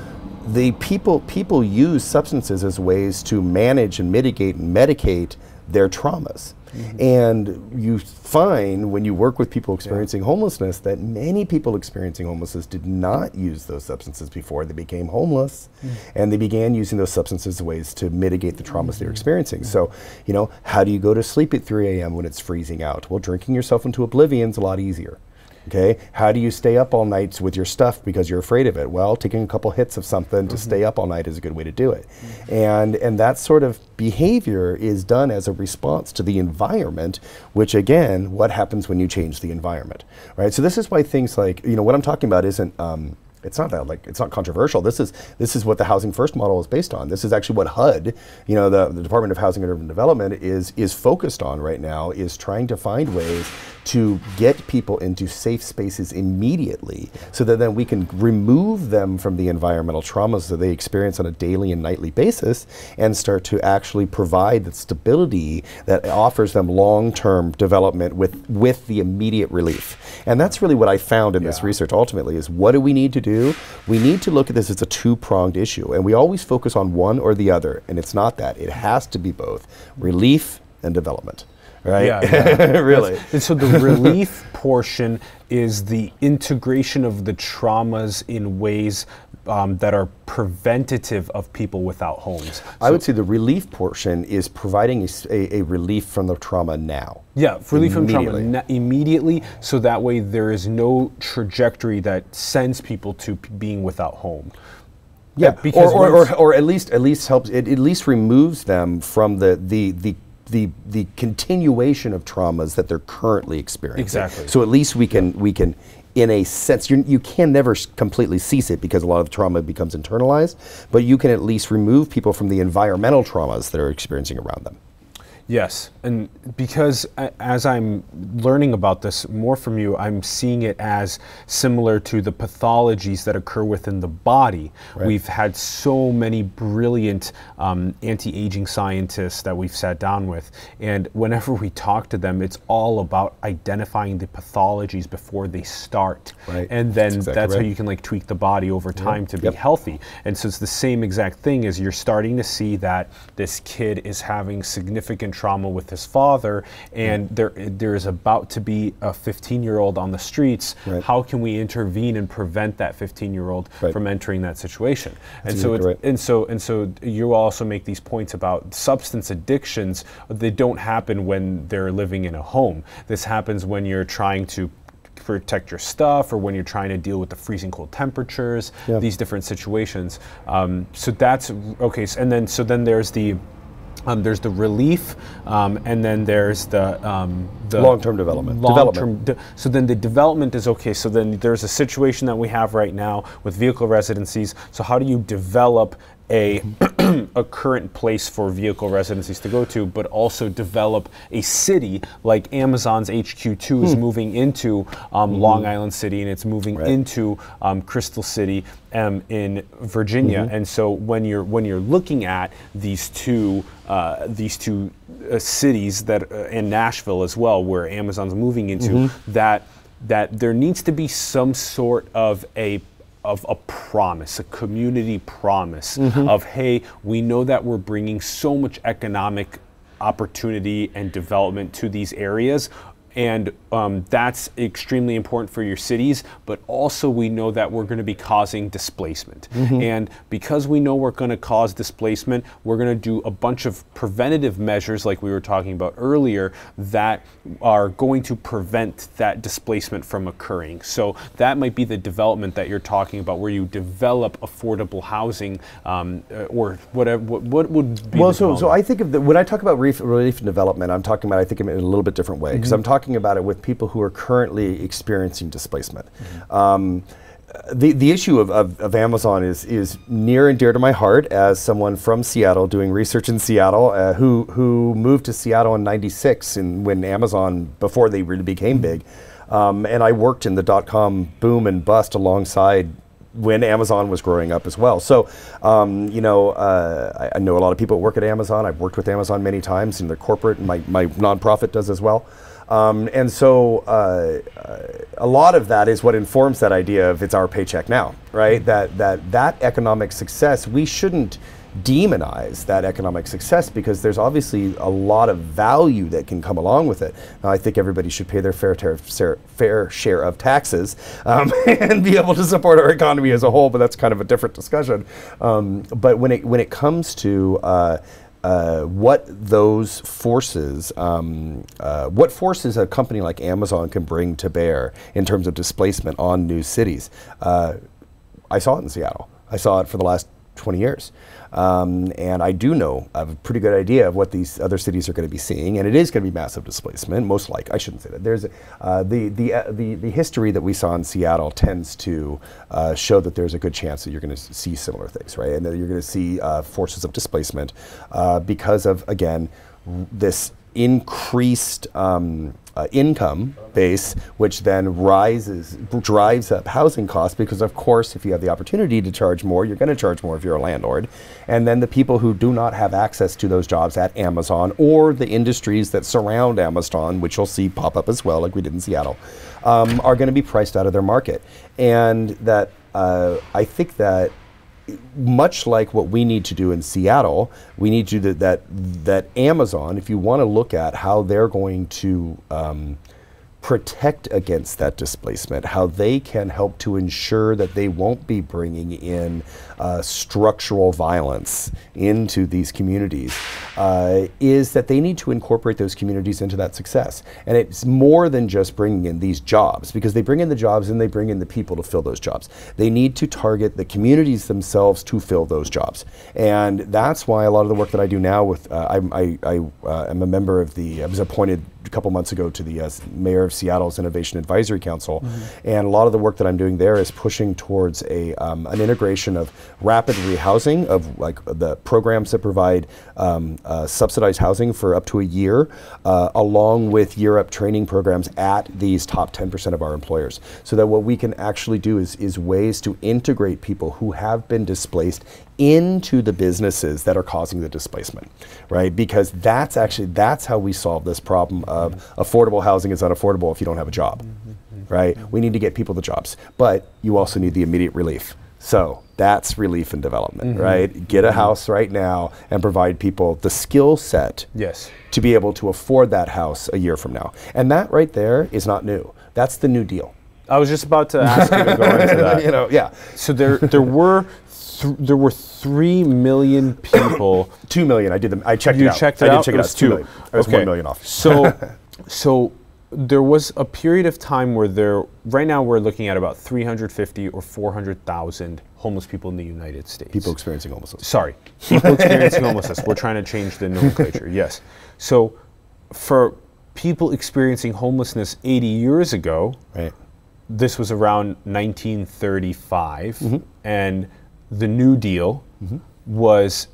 the people people use substances as ways to manage and mitigate and medicate their traumas. Mm-hmm. And you find when you work with people experiencing yeah. homelessness that many people experiencing homelessness did not use those substances before they became homeless. Mm-hmm. And they began using those substances as ways to mitigate the traumas mm-hmm. they're experiencing. So, you know, how do you go to sleep at 3 a.m. when it's freezing out? Well, drinking yourself into oblivion is a lot easier. Okay, how do you stay up all nights with your stuff because you're afraid of it? Well, taking a couple hits of something mm-hmm. to stay up all night is a good way to do it. Mm-hmm. And and that sort of behavior is done as a response to the environment, which again, what happens when you change the environment, right? So this is why things like you know what I'm talking about isn't. Um, it's not that like it's not controversial. This is this is what the housing first model is based on. This is actually what HUD, you know, the, the Department of Housing and Urban Development is is focused on right now is trying to find ways to get people into safe spaces immediately so that then we can remove them from the environmental traumas that they experience on a daily and nightly basis and start to actually provide the stability that offers them long-term development with with the immediate relief. And that's really what I found in this research ultimately is what do we need to do? We need to look at this as a two-pronged issue and we always focus on one or the other and it's not that. It has to be both relief and development. Right? Yeah, yeah. really. And so the relief portion is the integration of the traumas in ways um, that are preventative of people without homes. I would say the relief portion is providing a relief from the trauma now. Yeah, relief from trauma Immediately. na- immediately, so that way there is no trajectory that sends people to p- being without home. Yeah, because or, or, or, or at least at least helps it at least removes them from the the the the, the continuation of traumas that they're currently experiencing. Exactly. So at least we can we can in a sense you you can never s- completely cease it because a lot of trauma becomes internalized, but you can at least remove people from the environmental traumas that are experiencing around them. Yes, and because as I'm learning about this more from you, I'm seeing it as similar to the pathologies that occur within the body. We've had so many brilliant um, anti-aging scientists that we've sat down with, and whenever we talk to them, it's all about identifying the pathologies before they start, Right. and then That's that's, exactly how you can like tweak the body over time to be Yep. healthy. And so it's the same exact thing as you're starting to see that this kid is having significant trauma with his father and there there is about to be a 15 year old on the streets. Right. How can we intervene and prevent that 15 year old Right. from entering that situation? and so it's, right. and so and so you also make these points about substance addictions. They don't happen when they're living in a home. This happens when you're trying to protect your stuff or when you're trying to deal with the freezing cold temperatures Yeah. these different situations um, so that's okay and then so then there's the um, there's the relief um, and then there's the, um, the Long-term development. long-term de- so then the development is okay. So then there's a situation that we have right now with vehicle residencies. So how do you develop a a current place for vehicle residencies to go to, but also develop a city like Amazon's HQ2 is moving into um, Long Island City and it's moving Right. into um, Crystal City um, in Virginia. And so when you're when you're looking at these two uh, these two uh, cities that uh, and Nashville as well, where Amazon's moving into, that that there needs to be some sort of a of a promise, a community promise mm-hmm. of, hey, we know that we're bringing so much economic opportunity and development to these areas. And um, that's extremely important for your cities, but also we know that we're going to be causing displacement. And because we know we're going to cause displacement, we're going to do a bunch of preventative measures, like we were talking about earlier, that are going to prevent that displacement from occurring. So that might be the development that you're talking about, where you develop affordable housing, um, or whatever. What, what would be Well, the so, so? I think of the, when I talk about relief, relief and development, I'm talking about I think of it in a little bit different way because I'm talking about it with people who are currently experiencing displacement. Um, the, the issue of, of, of Amazon is, is near and dear to my heart as someone from Seattle doing research in Seattle uh, who, who moved to Seattle in 96 and when Amazon, before they really became big. Um, and I worked in the dot com boom and bust alongside when Amazon was growing up as well. So, um, you know, uh, I, I know a lot of people who work at Amazon. I've worked with Amazon many times in their corporate, and my, my nonprofit does as well. Um, and so, uh, uh, a lot of that is what informs that idea of it's our paycheck now, right? That that that economic success, we shouldn't demonize that economic success because there's obviously a lot of value that can come along with it. Now, I think everybody should pay their fair, fair share of taxes um, and be able to support our economy as a whole, but that's kind of a different discussion. Um, but when it, when it comes to uh, uh, what those forces, um, uh, what forces a company like Amazon can bring to bear in terms of displacement on new cities, uh, I saw it in Seattle. I saw it for the last 20 years. Um, and I do know, I have a pretty good idea of what these other cities are going to be seeing, and it is going to be massive displacement, most likely. I shouldn't say that. There's uh, the, the, uh, the, the history that we saw in Seattle tends to uh, show that there's a good chance that you're going to see similar things, right? And that you're going to see uh, forces of displacement uh, because of, again, this increased um, uh, income base, which then rises, drives up housing costs because, of course, if you have the opportunity to charge more, you're going to charge more if you're a landlord. And then the people who do not have access to those jobs at Amazon or the industries that surround Amazon, which you'll see pop up as well, like we did in Seattle, um, are going to be priced out of their market. And that uh, I think that much like what we need to do in Seattle, we need to do that that Amazon. If you want to look at how they're going to um, protect against that displacement, how they can help to ensure that they won't be bringing in uh, structural violence into these communities, uh, is that they need to incorporate those communities into that success. And it's more than just bringing in these jobs, because they bring in the jobs and they bring in the people to fill those jobs. They need to target the communities themselves to fill those jobs. And that's why a lot of the work that I do now with, uh, I, I, I uh, am a member of the, I was appointed a couple months ago to the uh, mayor of Seattle's Innovation Advisory Council, mm-hmm. and a lot of the work that I'm doing there is pushing towards a um, an integration of rapid rehousing of like the programs that provide um, uh, subsidized housing for up to a year, uh, along with year up training programs at these top 10% of our employers, so that what we can actually do is is ways to integrate people who have been displaced into the businesses that are causing the displacement, right? Because that's actually that's how we solve this problem of affordable housing is unaffordable if you don't have a job, mm-hmm. right? We need to get people the jobs, but you also need the immediate relief. So that's relief and development, mm-hmm. right? Get a house right now and provide people the skill set yes. to be able to afford that house a year from now. And that right there is not new. That's the new deal. I was just about to ask you to go into that. you know, yeah. So there, there were th- there were three million people. two million. I did them. I checked you it out. checked it I out. did check it it, was out. Two two. million. I was okay. one million off. So, so there was a period of time where there. Right now, we're looking at about 350 or 400,000 homeless people in the United States. People experiencing homelessness. Sorry, people experiencing homelessness. We're trying to change the nomenclature. Yes. So, for people experiencing homelessness 80 years ago, right. this was around 1935, mm-hmm. and the New Deal mm-hmm. was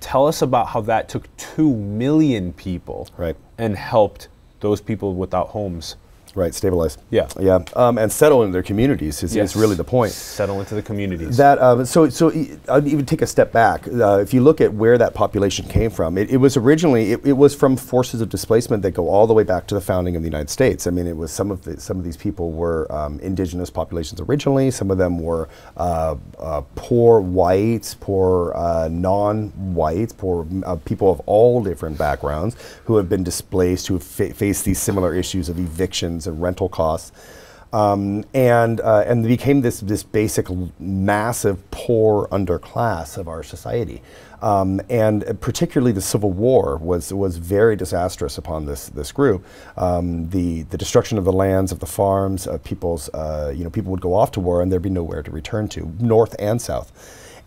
tell us about how that took 2 million people right. and helped those people without homes Right, stabilize. Yeah, yeah, um, and settle in their communities is, yes. is, really the point. Settle into the communities. That um, so so I'd even take a step back. Uh, if you look at where that population came from, it, it was originally it, it, was from forces of displacement that go all the way back to the founding of the United States. I mean, it was some of the, some of these people were um, indigenous populations originally. Some of them were uh, uh, poor whites, poor uh, non-whites, poor uh, people of all different backgrounds who have been displaced, who have fa- faced these similar issues of evictions and rental costs. Um, and uh, and became this this basic massive poor underclass of our society, um, and particularly the Civil War was was very disastrous upon this this group. Um, the the destruction of the lands of the farms, of people's uh, you know people would go off to war and there'd be nowhere to return to, north and south.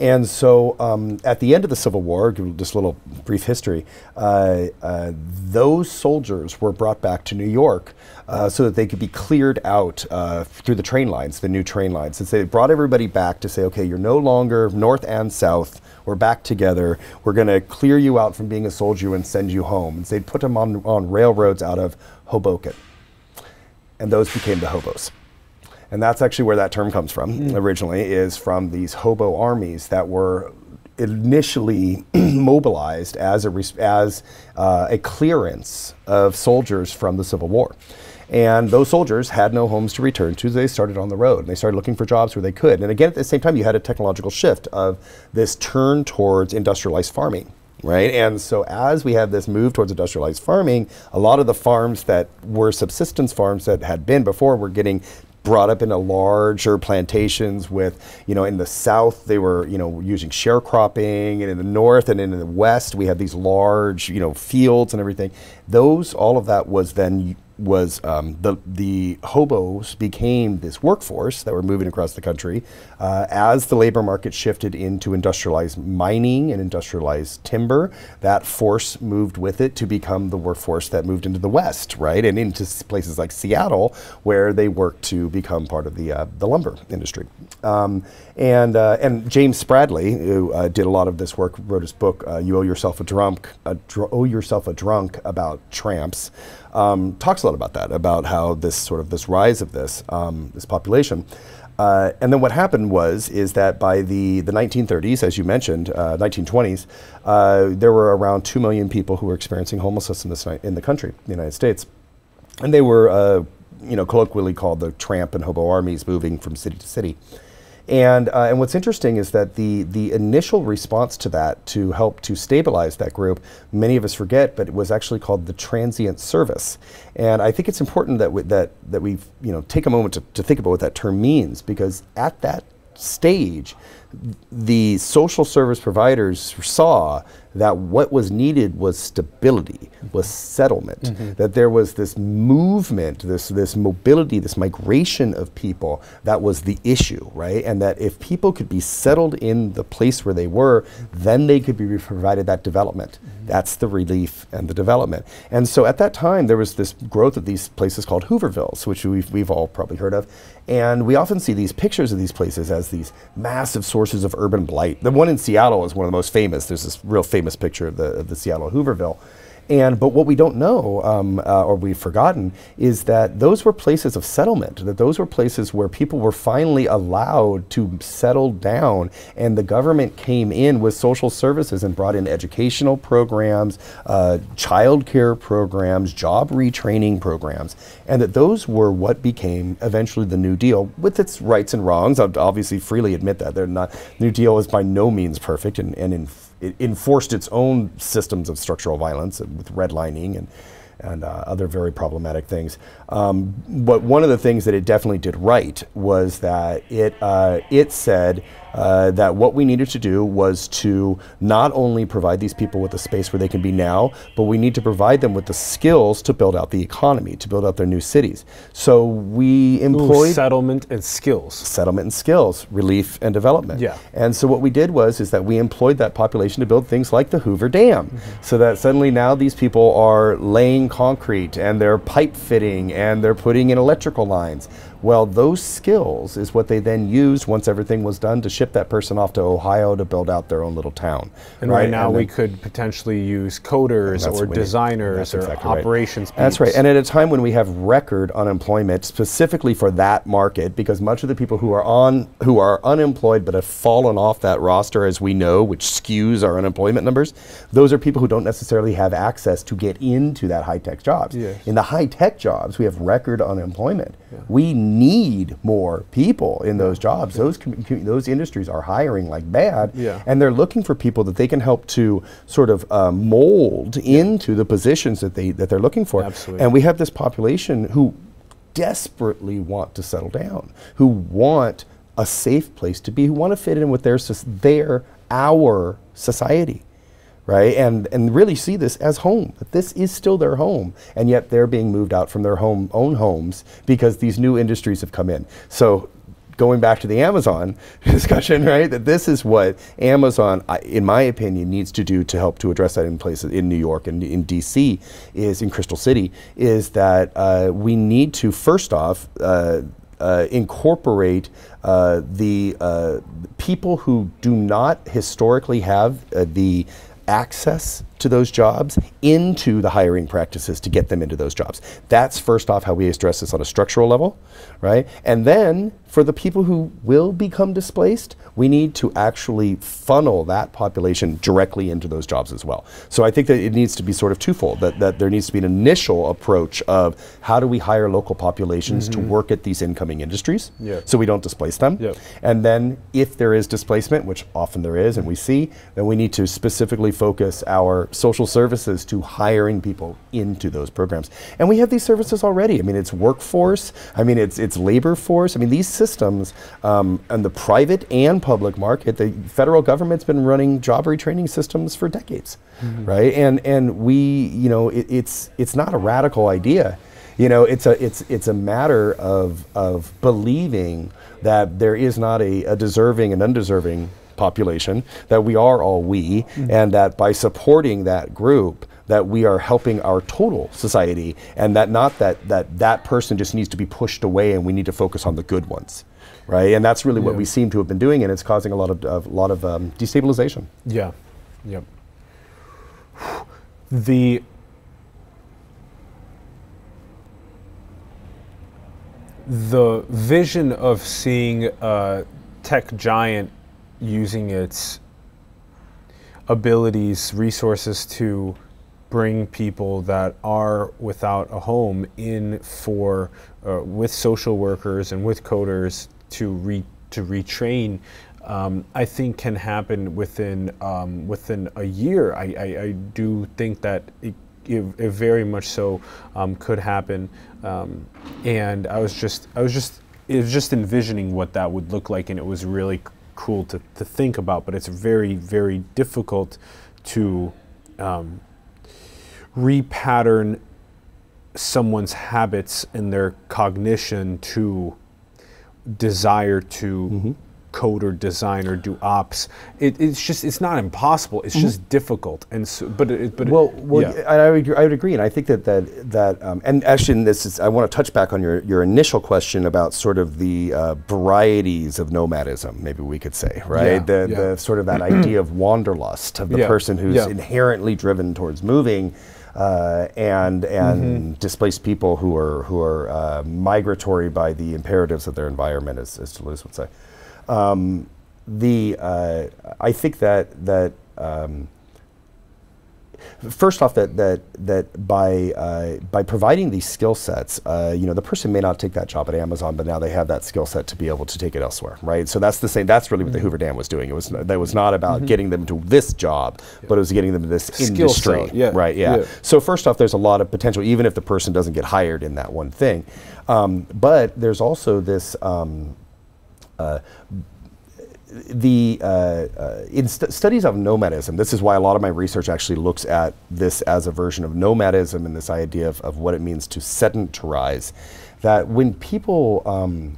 And so um, at the end of the Civil War, just a little brief history, uh, uh, those soldiers were brought back to New York uh, so that they could be cleared out uh, through the train lines, the new train lines. And so they brought everybody back to say, okay, you're no longer north and south. We're back together. We're going to clear you out from being a soldier and send you home. And so they'd put them on, on railroads out of Hoboken. And those became the hobos. And that's actually where that term comes from mm. originally, is from these hobo armies that were initially mobilized as a, as, uh, a clearance of soldiers from the Civil War. And those soldiers had no homes to return to. They started on the road and they started looking for jobs where they could. And again, at the same time, you had a technological shift of this turn towards industrialized farming right? And so as we have this move towards industrialized farming, a lot of the farms that were subsistence farms that had been before were getting brought up into larger plantations with, you know, in the south they were, you know, using sharecropping, and in the north and in the west we had these large, you know, fields and everything. Those, all of that was then was um, the the hobos became this workforce that were moving across the country uh, as the labor market shifted into industrialized mining and industrialized timber. That force moved with it to become the workforce that moved into the West, right, and into places like Seattle, where they worked to become part of the uh, the lumber industry. Um, and uh, and James Spradley, who uh, did a lot of this work, wrote his book uh, "You Owe Yourself a Drunk," a dr- "Owe Yourself a Drunk" about tramps. Um, talks a lot about that, about how this sort of this rise of this um, this population. Uh, and then what happened was is that by the, the 1930s, as you mentioned, uh, 1920s, uh, there were around two million people who were experiencing homelessness in, this, in the country, the United States, and they were, uh, you know, colloquially called the tramp and hobo armies, moving from city to city. And, uh, and what's interesting is that the, the initial response to that to help to stabilize that group, many of us forget, but it was actually called the transient service. And I think it's important that we, that, that we you know, take a moment to, to think about what that term means because at that stage, the social service providers saw that what was needed was stability, was settlement, mm-hmm. that there was this movement, this, this mobility, this migration of people that was the issue, right? And that if people could be settled in the place where they were, then they could be provided that development. Mm-hmm. That's the relief and the development. And so at that time, there was this growth of these places called Hoovervilles, which we've, we've all probably heard of. And we often see these pictures of these places as these massive sources of urban blight. The one in Seattle is one of the most famous. There's this real famous picture of the, of the Seattle Hooverville. And but what we don't know, um, uh, or we've forgotten, is that those were places of settlement. That those were places where people were finally allowed to settle down, and the government came in with social services and brought in educational programs, uh, child care programs, job retraining programs, and that those were what became eventually the New Deal, with its rights and wrongs. I'll obviously freely admit that they're not. New Deal is by no means perfect, and, and in it enforced its own systems of structural violence with redlining and and uh, other very problematic things. Um, but one of the things that it definitely did right was that it uh, it said uh, that what we needed to do was to not only provide these people with a space where they can be now, but we need to provide them with the skills to build out the economy, to build out their new cities. So we employed Ooh, settlement and skills. Settlement and skills, relief and development. Yeah. And so what we did was is that we employed that population to build things like the Hoover Dam, mm-hmm. so that suddenly now these people are laying concrete and they're pipe fitting and they're putting in electrical lines. Well, those skills is what they then used once everything was done to ship that person off to Ohio to build out their own little town. And right, right now and we could potentially use coders or designers or exactly operations right. That's right. And at a time when we have record unemployment specifically for that market, because much of the people who are on who are unemployed but have fallen off that roster, as we know, which skews our unemployment numbers, those are people who don't necessarily have access to get into that high tech jobs. Yes. In the high tech jobs, we have record unemployment. Yeah. We need more people in those jobs. Those those industries are hiring like bad, yeah. and they're looking for people that they can help to sort of uh, mold into the positions that they that they're looking for. Absolutely. And we have this population who desperately want to settle down, who want a safe place to be, who want to fit in with their their our society right? And and really see this as home. That this is still their home, and yet they're being moved out from their home own homes because these new industries have come in. So. Going back to the Amazon discussion, right? That this is what Amazon, in my opinion, needs to do to help to address that in places in New York and in DC, is in Crystal City, is that uh, we need to first off uh, uh, incorporate uh, the uh, people who do not historically have uh, the access to those jobs into the hiring practices to get them into those jobs. That's first off how we address this on a structural level, right? And then for the people who will become displaced, we need to actually funnel that population directly into those jobs as well. So I think that it needs to be sort of twofold, that, that there needs to be an initial approach of how do we hire local populations mm-hmm. to work at these incoming industries so we don't displace them. Yep. And then if there is displacement, which often there is and we see, then we need to specifically focus our social services to hiring people into those programs. And we have these services already. I mean, it's workforce, I mean, it's, it's labor force. I mean, these systems um, and the private and public market, the federal government's been running job retraining systems for decades, mm-hmm. right? And, and we, you know, it, it's, it's not a radical idea You know, it's a it's it's a matter of of believing that there is not a, a deserving and undeserving population, that we are all we, and that by supporting that group, that we are helping our total society, and that not that that that person just needs to be pushed away, and we need to focus on the good ones, right? And that's really what we seem to have been doing, and it's causing a lot of a lot of um, destabilization. Yeah. Yep. The the vision of seeing a tech giant using its abilities, resources to bring people that are without a home in for uh, with social workers and with coders to re to retrain. Um, I think can happen within um, within a year. I, I, I do think that it, it, it very much so um, could happen. Um, and I was just I was just it was just envisioning what that would look like, and it was really cool to, to think about. But it's very very difficult to um, repattern someone's habits and their cognition to desire to Mm-hmm. Code or design or do ops. It, it's just it's not impossible. It's just difficult. And so, but it, but Mm-hmm. Well, well, yeah. I, I, would, I would agree, and I think that that that um, and actually, in this is I want to touch back on your your initial question about sort of the uh, varieties of nomadism. Maybe we could say, right? Yeah, the yeah. the sort of that idea of wanderlust of the person who's inherently driven towards moving. Uh, and and Mm-hmm. displaced people who are who are uh, migratory by the imperatives of their environment, as, as Deleuze would say. Um, the uh, I think that that um, first off that that that by uh, by providing these skill sets, uh, you know, the person may not take that job at Amazon, but now they have that skill set to be able to take it elsewhere, right? So that's the same. That's really what the Hoover Dam was doing. It was n- that was not about getting them to this job, but it was getting them to this Skill industry, set, yeah, right? Yeah. yeah. So first off, there's a lot of potential, even if the person doesn't get hired in that one thing. Um, but there's also this. Um, the uh, uh, in st- studies of nomadism, this is why a lot of my research actually looks at this as a version of nomadism and this idea of, of what it means to sedentarize. That when people um,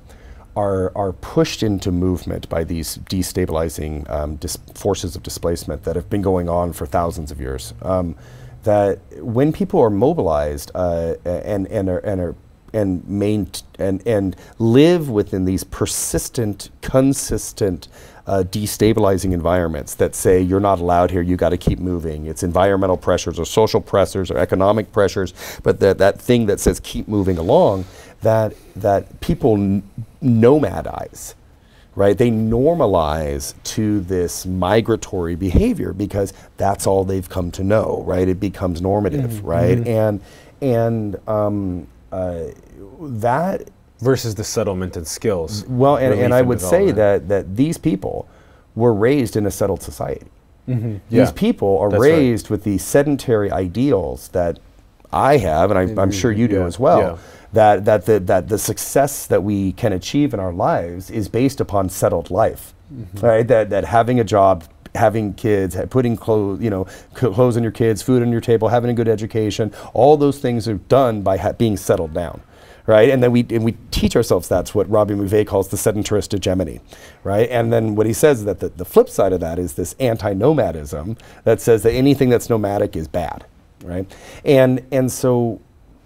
are, are pushed into movement by these destabilizing um, forces of displacement that have been going on for thousands of years, um, that when people are mobilized uh, and, and are, and are and main and and live within these persistent, consistent, uh, destabilizing environments that say you're not allowed here. You got to keep moving. It's environmental pressures or social pressures or economic pressures, but that that thing that says keep moving along. That that people n- nomadize right? They normalize to this migratory behavior because that's all they've come to know, right? It becomes normative, right? And and um, uh, that versus the settlement and skills. well, and, and I would say that that these people were raised in a settled society. Yeah. These people are That's right. raised with these sedentary ideals that I have, and I, I'm sure you do Yeah, as well. yeah. That that the that the success that we can achieve in our lives is based upon settled life, Mm-hmm. right? That that having a job, having kids, putting clothes, you know, clothes on your kids, food on your table, having a good education, all those things are done by being settled down right? And then we and we teach ourselves that's what Robbie McVeigh calls the sedentarist hegemony, right? And then what he says is that the, the flip side of that is this anti-nomadism that says that anything that's nomadic is bad, right? And and so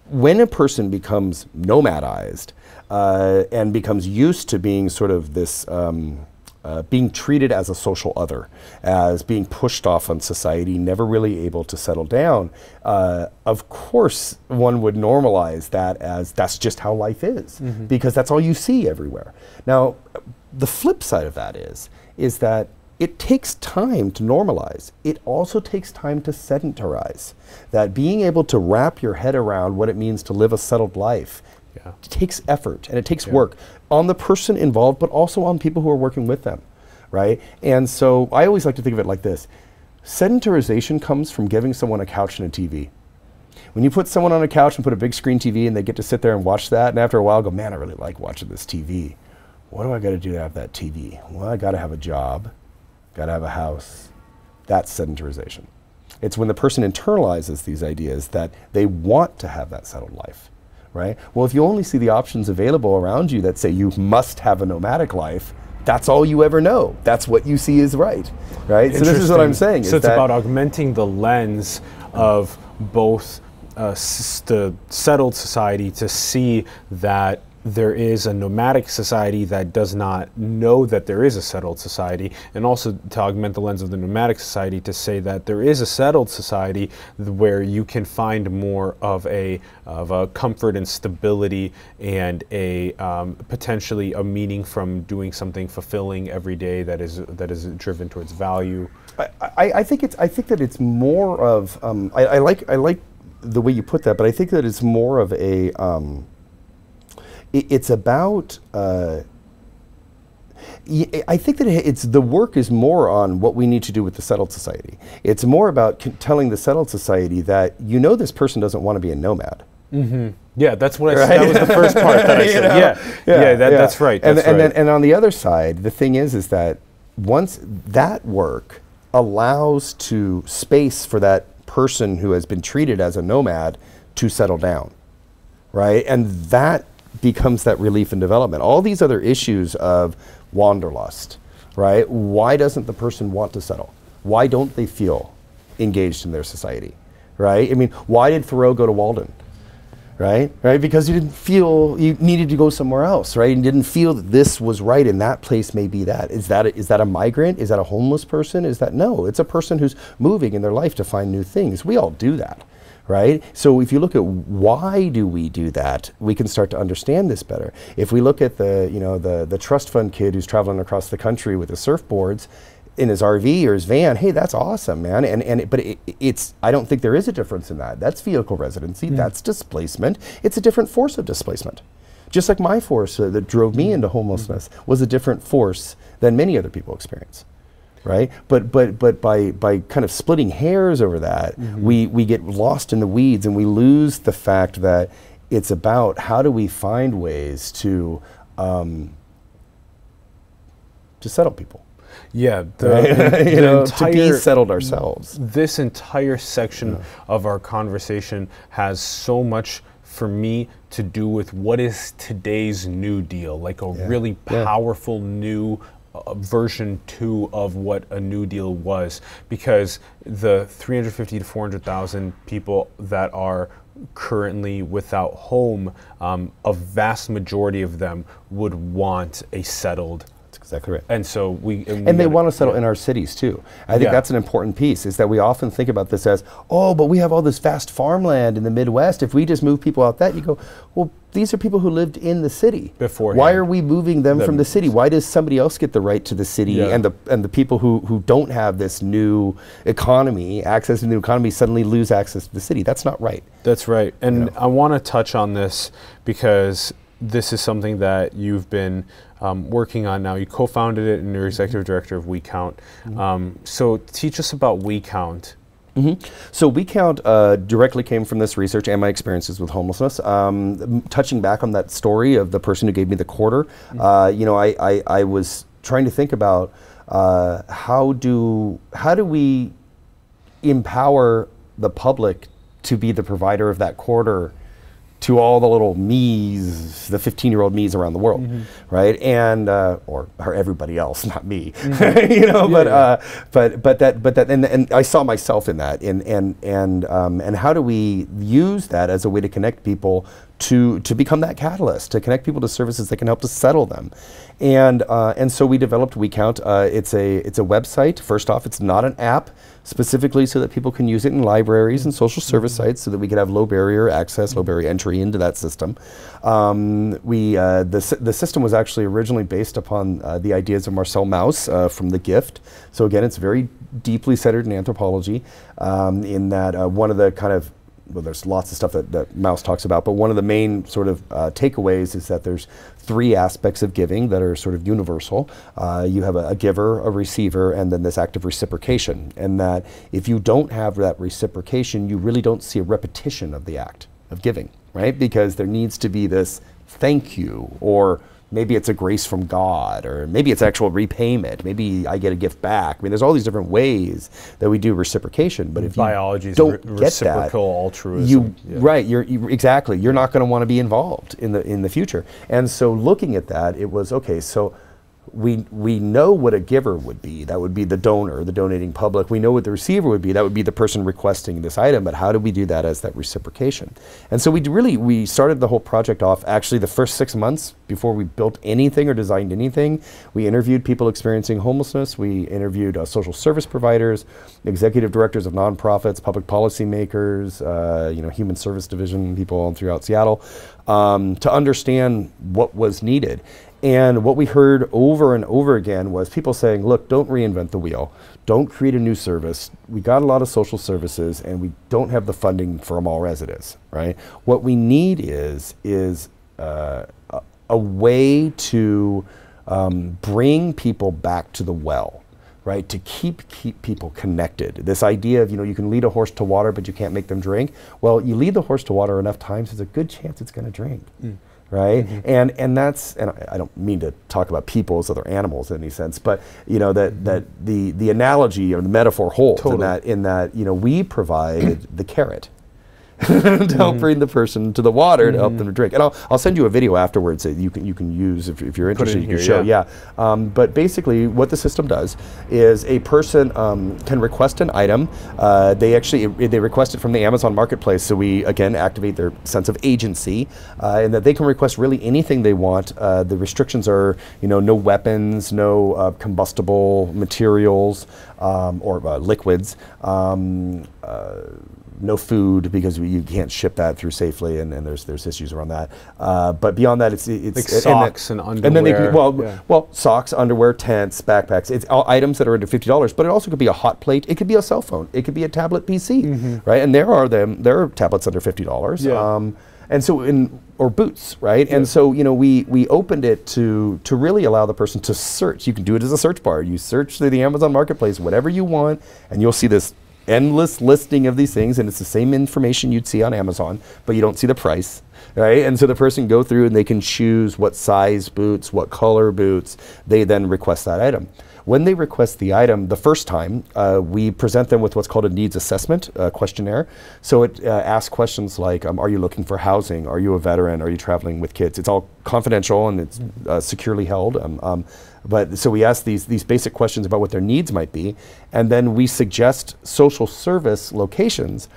when a person becomes nomadized uh, and becomes used to being sort of this. Um, uh, being treated as a social other, as being pushed off on society, never really able to settle down. Uh, of course, one would normalize that as that's just how life is, because that's all you see everywhere. Now, the flip side of that is is that it takes time to normalize. It also takes time to sedentarize. That being able to wrap your head around what it means to live a settled life Yeah. takes effort and it takes work on the person involved, but also on people who are working with them, right? And so I always like to think of it like this sedentarization comes from giving someone a couch and a TV. When you put someone on a couch and put a big screen TV and they get to sit there and watch that, and after a while go, man, I really like watching this TV. What do I got to do to have that TV? Well, I got to have a job, got to have a house. That's sedentarization. It's when the person internalizes these ideas that they want to have that settled life, right? Well, if you only see the options available around you that say you must have a nomadic life, that's all you ever know. That's what you see is right, right? So this is what I'm saying. So it's about augmenting the lens of both uh, s- the settled society to see that there is a nomadic society that does not know that there is a settled society, and also to augment the lens of the nomadic society to say that there is a settled society where you can find more of a of a comfort and stability and a um, potentially a meaning from doing something fulfilling every day that is that is driven towards value. I, I, think it's. I think that it's more of. Um, I, I like. I like the way you put that, but I think that it's more of a. Um, it, it's about. Uh, I think that it's the work is more on what we need to do with the settled society. It's more about telling the settled society that you know this person doesn't want to be a nomad. Yeah, that's what I said. That was the first part that I said. know? Yeah, yeah, that, that's right. And, That's and right. then and on the other side, the thing is, is that once that work allows to space for that person who has been treated as a nomad to settle down, right? And that becomes that relief and development. All these other issues of wanderlust, right? Why doesn't the person want to settle? Why don't they feel engaged in their society, right? I mean, why did Thoreau go to Walden? right? Right? Because you didn't feel you needed to go somewhere else, right? And didn't feel that this was right and that place may be that. Is that a, is that a migrant? Is that a homeless person? Is that no? It's a person who's moving in their life to find new things. We all do that. Right? So if you look at why do we do that, we can start to understand this better. If we look at the, you know, the the trust fund kid who's traveling across the country with his surfboards, in his RV or his van, hey, that's awesome, man. And and but it, it's I don't think there is a difference in that. That's vehicle residency. Mm. That's displacement. It's a different force of displacement. Just like my force uh, that drove me mm. into mm. homelessness was a different force than many other people experience. Right, but but but by by kind of splitting hairs over that, we we get lost in the weeds and we lose the fact that it's about how do we find ways to um, to settle people yeah, the, right? you know, to be entire- settled ourselves. this entire section of our conversation has so much for me to do with what is today's new deal like a really Yeah. powerful new uh, version 2 of what a new deal was because the 350 to 400,000 people that are currently without home um, a vast majority of them would want a settled exactly right. and so we And they gotta- want to settle in our cities too. I think Yeah. that's an important piece. Is that we often think about this as, oh, but we have all this vast farmland in the Midwest. If we just move people out that, you go, well, these are people who lived in the city. before. Why are we moving them Them- from the city? Why does somebody else get the right to the city Yeah. and the and the people who who don't have this new economy, access to the new economy, suddenly lose access to the city? That's not right. That's right. And I want to touch on this because this is something that you've been um, working on now. You co founded it and you're executive director of WeCount. Um, so teach us about WeCount. So WeCount uh, directly came from this research and my experiences with homelessness. Um, m- touching back on that story of the person who gave me the quarter, uh, you know, I, I, I was trying to think about uh, how do how do we empower the public to be the provider of that quarter to all the little me's, the 15 year old me's around the world, right? And uh, or, or everybody else, not me, you know. but Uh, but but that but that and, and I saw myself in that, and and and um, and how do we use that as a way to connect people to to become that catalyst, to connect people to services that can help to settle them, and uh, and so we developed WeCount. Uh, it's a it's a website. First off, it's not an app specifically so that people can use it in libraries and social service sites so that we could have low barrier access, low barrier entry into that system. Um, we, uh, the, the system was actually originally based upon uh, the ideas of Marcel Mauss uh, from The Gift. So again, it's very deeply centered in anthropology um, in that uh, one of the kind of well, there's lots of stuff that, that Mauss talks about, but one of the main sort of uh, takeaways is that there's three aspects of giving that are sort of universal. Uh, you have a, a giver, a receiver, and then this act of reciprocation. And that if you don't have that reciprocation, you really don't see a repetition of the act of giving, right? Because there needs to be this thank you or maybe it's a grace from God, or maybe it's actual repayment. Maybe I get a gift back. I mean, there's all these different ways that we do reciprocation. But if biology don't re- get reciprocal that, altruism, you yeah. right, you're you, exactly. You're not going to want to be involved in the in the future. And so, looking at that, it was okay. So we, we know what a giver would be. That would be the donor, the donating public. We know what the receiver would be. That would be the person requesting this item. But how do we do that as that reciprocation? And so we really we started the whole project off. Actually, the first six months before we built anything or designed anything, we interviewed people experiencing homelessness. We interviewed uh, social service providers, executive directors of nonprofits, public policy makers, uh, you know, human service division people all throughout Seattle, um, to understand what was needed. And what we heard over and over again was people saying, look, don't reinvent the wheel. Don't create a new service. We got a lot of social services and we don't have the funding for them all as it is, right? What we need is, is uh, a, way to um, bring people back to the well right? To keep keep people connected. This idea of you know you can lead a horse to water, but you can't make them drink. Well, you lead the horse to water enough times, there's a good chance it's going to drink. Mm right? Mm-hmm. And and that's and I don't mean to talk about people as other animals in any sense, but you know that mm-hmm. that the the analogy or the metaphor holds totally. in that in that you know we provide the carrot to help mm-hmm. bring the person to the water mm-hmm. to help them to drink. And I'll, I'll send you a video afterwards that you can you can use if, if you're interested. you can show, yeah. yeah. Um, but basically, what the system does is a person um, can request an item. Uh, they actually they request it from the Amazon Marketplace, so we again activate their sense of agency, uh, and that they can request really anything they want. Uh, the restrictions are you know no weapons, no uh, combustible materials um, or uh, liquids. No food because we, you can't ship that through safely, and, and there's there's issues around that. Uh, but beyond that, it's it's like socks and, and, underwear. And then they can, well yeah. well socks, underwear, tents, backpacks. It's all items that are under fifty dollars. But it also could be a hot plate. It could be a cell phone. It could be a tablet PC, mm-hmm. right? And there are them. There are tablets under fifty dollars. Yeah. Um, and so in or boots, right? Yeah. And so you know we we opened it to to really allow the person to search. You can do it as a search bar. You search through the Amazon Marketplace, whatever you want, and you'll see this endless listing of these things, and it's the same information you'd see on Amazon, but you don't see the price, right? And so the person go through and they can choose what size boots, what color boots. They then request that item. When they request the item the first time, uh, we present them with what's called a needs assessment uh, questionnaire. So it uh, asks questions like, um, are you looking for housing? Are you a veteran? Are you traveling with kids? It's all confidential and it's uh, securely held. Um, um, but so we ask these these basic questions about what their needs might be, and then we suggest social service locations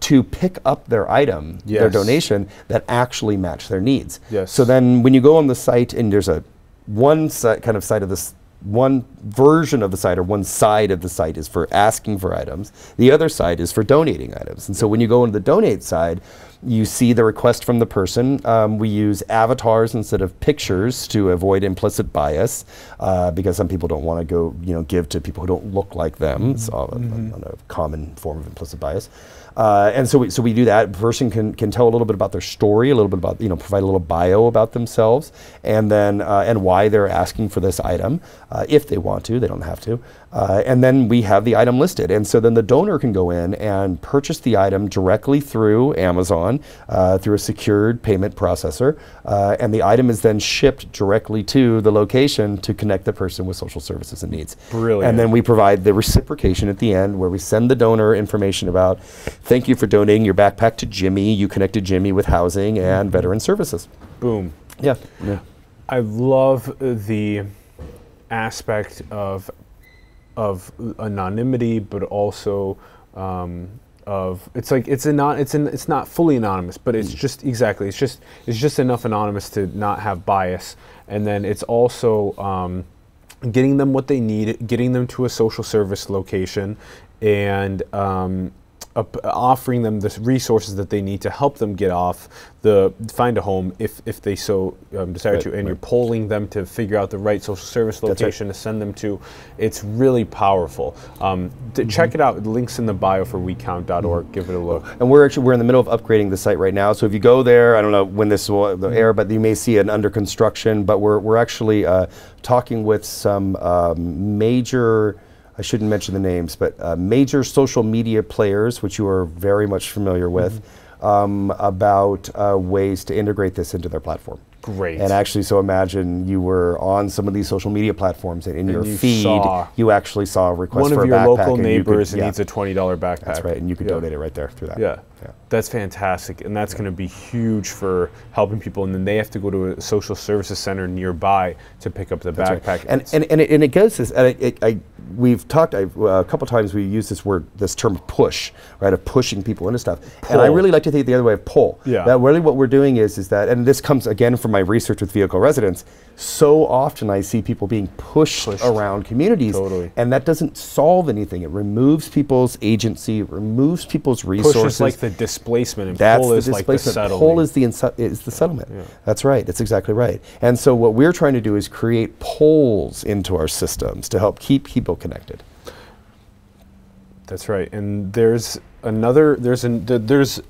to pick up their item, yes. their donation that actually match their needs. Yes. So then when you go on the site and there's a one kind of side of this one version of the site or one side of the site is for asking for items. The other side is for donating items. And so when you go into the donate side, you see the request from the person. Um, we use avatars instead of pictures to avoid implicit bias uh, because some people don't want to go, you know, give to people who don't look like them. Mm-hmm. It's all mm-hmm. a, a, a, common form of implicit bias. Uh, and so we, so we do that. A person can, can tell a little bit about their story, a little bit about, you know, provide a little bio about themselves, and then, uh, and why they're asking for this item, uh, if they want to, they don't have to. Uh, and then we have the item listed. And so then the donor can go in and purchase the item directly through Amazon, uh, through a secured payment processor, uh, and the item is then shipped directly to the location to connect the person with social services and needs. Brilliant. And then we provide the reciprocation at the end where we send the donor information about Thank you for donating your backpack to Jimmy. You connected Jimmy with housing and veteran services. Boom. Yeah. yeah. I love the aspect of of anonymity, but also um, of it's like it's not it's an, it's not fully anonymous, but it's mm. just exactly it's just it's just enough anonymous to not have bias, and then it's also um, getting them what they need, getting them to a social service location, and um, offering them the resources that they need to help them get off the find a home if, if they so um, desire right, to, and right. you're polling them to figure out the right social service location right. to send them to. It's really powerful. Um, mm-hmm. Check it out. The links in the bio for WeCount.org. Mm-hmm. Give it a look. And we're actually we're in the middle of upgrading the site right now. So if you go there, I don't know when this will mm-hmm. air, but you may see it under construction. But we're we're actually uh, talking with some um, major. I shouldn't mention the names, but uh, major social media players, which you are very much familiar with, mm-hmm. um, about uh, ways to integrate this into their platform. Great. And actually, so imagine you were on some of these social media platforms, and in your you feed, you actually saw a request One for of a your backpack, local and you could- neighbors yeah, needs a twenty dollar backpack. That's right, and you could Yeah. donate it right there through that. Yeah. Yeah. That's fantastic. And that's going to be huge for helping people. And then they have to go to a social services center nearby to pick up the That's right. backpack. And, and, and, it, and it goes this, and it, it, I, we've talked I've, uh, a couple times we use this word, this term push, right, of pushing people into stuff. And I really like to think the other way of pull. Yeah. That really what we're doing is, is that, and this comes again from my research with vehicle residents, so often I see people being pushed, Pushed. around communities. Totally. And that doesn't solve anything. It removes people's agency, it removes people's push resources. is like the displacement, and That's pull the is like the displacement. settling. Pull is the is the settlement. That's right. That's exactly right. And so what we're trying to do is create poles into our systems to help keep people connected. That's right. And there's another. There's an. There's.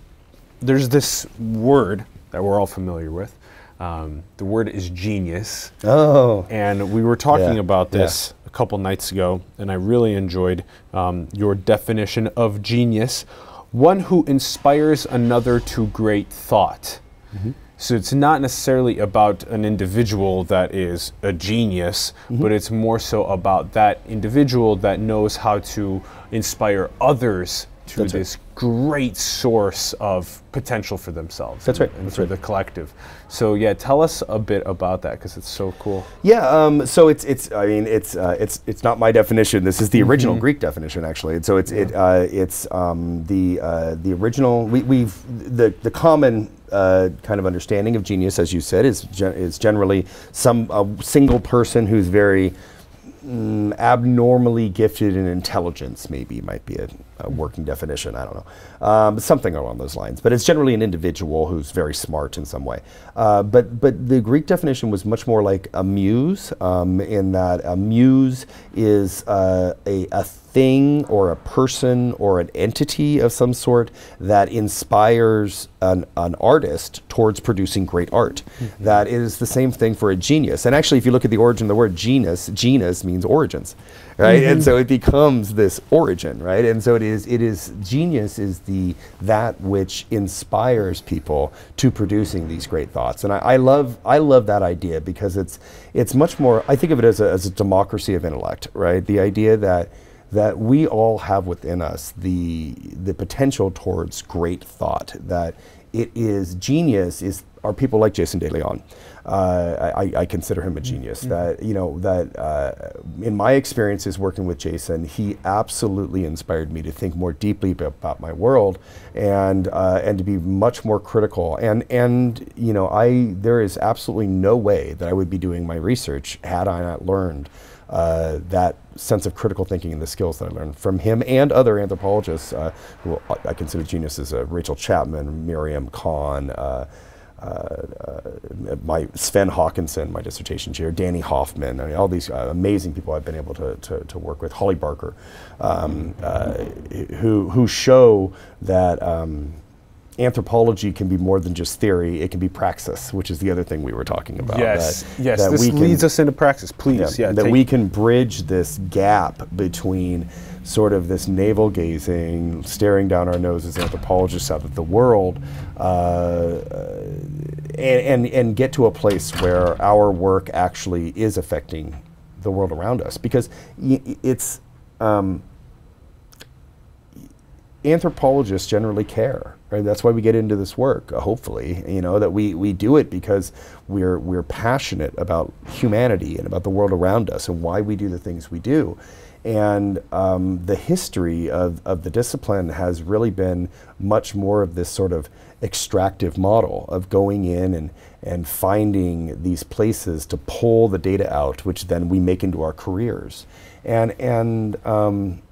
There's this word that we're all familiar with. Um, the word is genius. Oh, And we were talking Yeah, about yeah. this a couple nights ago, and I really enjoyed um, your definition of genius one who inspires another to great thought. Mm-hmm. So it's not necessarily about an individual that is a genius, Mm-hmm. but it's more so about that individual that knows how to inspire others to That's right. Great source of potential for themselves. That's right, And that's for right. the collective. So yeah, tell us a bit about that because it's so cool. yeah. Um, so it's it's. I mean, it's uh, it's it's not my definition. This is the Mm-hmm. original Greek definition, actually. And so it's it uh, it's um, the uh, the original. We, we've the the common. Uh, kind of understanding of genius, as you said, is gen- is generally some a single person who's very mm, abnormally gifted in intelligence, maybe might be a, a working definition. I don't know, um, something along those lines. But it's generally an individual who's very smart in some way. Uh, but but the Greek definition was much more like a muse, um, in that a muse is uh, a, a thing or a person or an entity of some sort that inspires an, an artist towards producing great art. That is the same thing for a genius. And actually, if you look at the origin of the word genus, genus means origins, right? And mm-hmm. so it becomes this origin, right? And so it is. It is genius is the that which inspires people to producing these great thoughts. And I, I love I love that idea because it's it's much more. I think of it as a, as a democracy of intellect, right? The idea that that we all have within us the the potential towards great thought. That it is genius is are people like Jason De Leon. Uh, I, I consider him a genius. That you know that uh, in my experiences working with Jason, he absolutely inspired me to think more deeply about my world and uh, and to be much more critical. And and you know I there is absolutely no way that I would be doing my research had I not learned uh, that sense of critical thinking and the skills that I learned from him and other anthropologists uh, who I consider geniuses, uh, Rachel Chapman, Miriam Kahn, uh, my Sven Haakanson, my dissertation chair, Danny Hoffman, I mean, all these uh, amazing people I've been able to, to, to work with, Holly Barker, um, uh, who, who show that um, anthropology can be more than just theory, it can be praxis, which is the other thing we were talking about. Yes, that- yes. that this we can- leads us into praxis. Please, yeah. that we can bridge this gap between sort of this navel gazing, staring down our noses anthropologists out at the world, uh, uh, and, and, and get to a place where our work actually is affecting the world around us. Because it's, um, anthropologists generally care. Right? That's why we get into this work. Hopefully, you know that we, we do it because we're we're passionate about humanity and about the world around us and why we do the things we do. And um, the history of, of the discipline has really been much more of this sort of extractive model of going in and, and finding these places to pull the data out, which then we make into our careers. And, and um,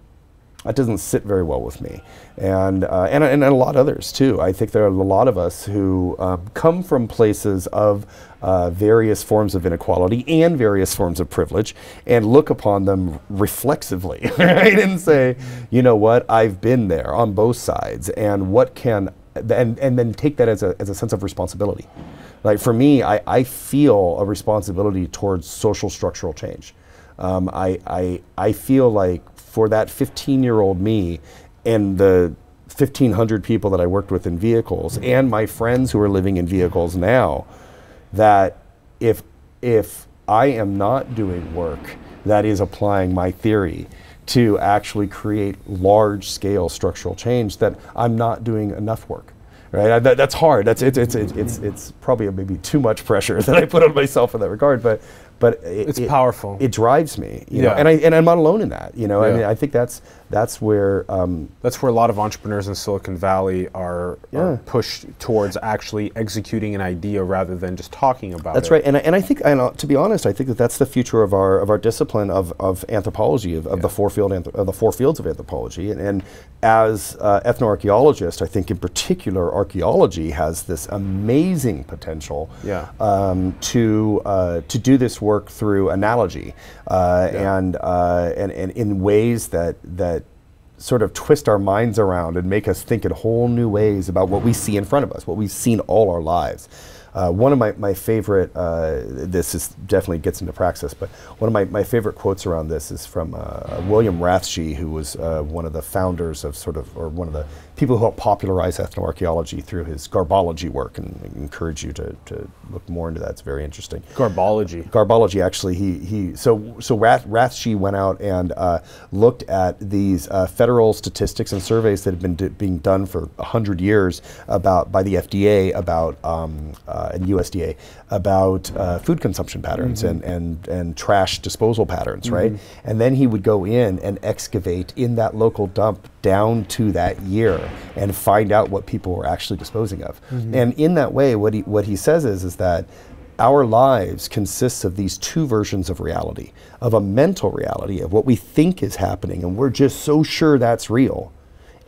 that doesn't sit very well with me, and uh, and, and a lot of others too. I think there are a lot of us who um, come from places of uh, various forms of inequality and various forms of privilege, and look upon them reflexively, right, and say, you know what, I've been there on both sides, and what can and and then take that as a as a sense of responsibility. Like for me, I, I feel a responsibility towards social structural change. Um, I, I, I feel like for that 15 year old me and the 1,500 people that I worked with in vehicles and my friends who are living in vehicles now, that if if I am not doing work that is applying my theory to actually create large scale structural change, that I'm not doing enough work. Right, that, that's hard. That's it's, it's it's it's it's probably maybe too much pressure that I put on myself in that regard. But but it, It's it- powerful. It drives me, you know, and I and I'm not alone in that. You know, I mean, I think that's that's where um, That's where a lot of entrepreneurs in Silicon Valley are, Yeah. are pushed towards actually executing an idea rather than just talking about That's it. That's right, and I, and I think, and uh, to be honest, I think that that's the future of our of our discipline of, of anthropology of, of the four field of the four fields of anthropology, and, and as uh, ethnoarchaeologist, I think in particular archaeology has this amazing potential Yeah. um, to uh, to do this work through analogy uh, and, uh, and and in ways that that sort of twist our minds around and make us think in whole new ways about what we see in front of us, what we've seen all our lives. Uh, one of my, my favorite, uh, this is definitely gets into praxis, but one of my, my favorite quotes around this is from uh, William Rathje, who was uh, one of the founders of sort of, or one of the people who helped popularize ethnoarchaeology through his garbology work, and I encourage you to, to look more into that. It's very interesting. Garbology. Garbology actually he he so so Rath, Rathje went out and uh, looked at these uh, federal statistics and surveys that had been d- being done for hundred years about by the FDA about um, uh, and USDA about uh, food consumption patterns and, and and trash disposal patterns right? And then he would go in and excavate in that local dump down to that year and find out what people were actually disposing of. And in that way what he what he says is is that our lives consists of these two versions of reality of a mental reality of what we think is happening and we're just so sure that's real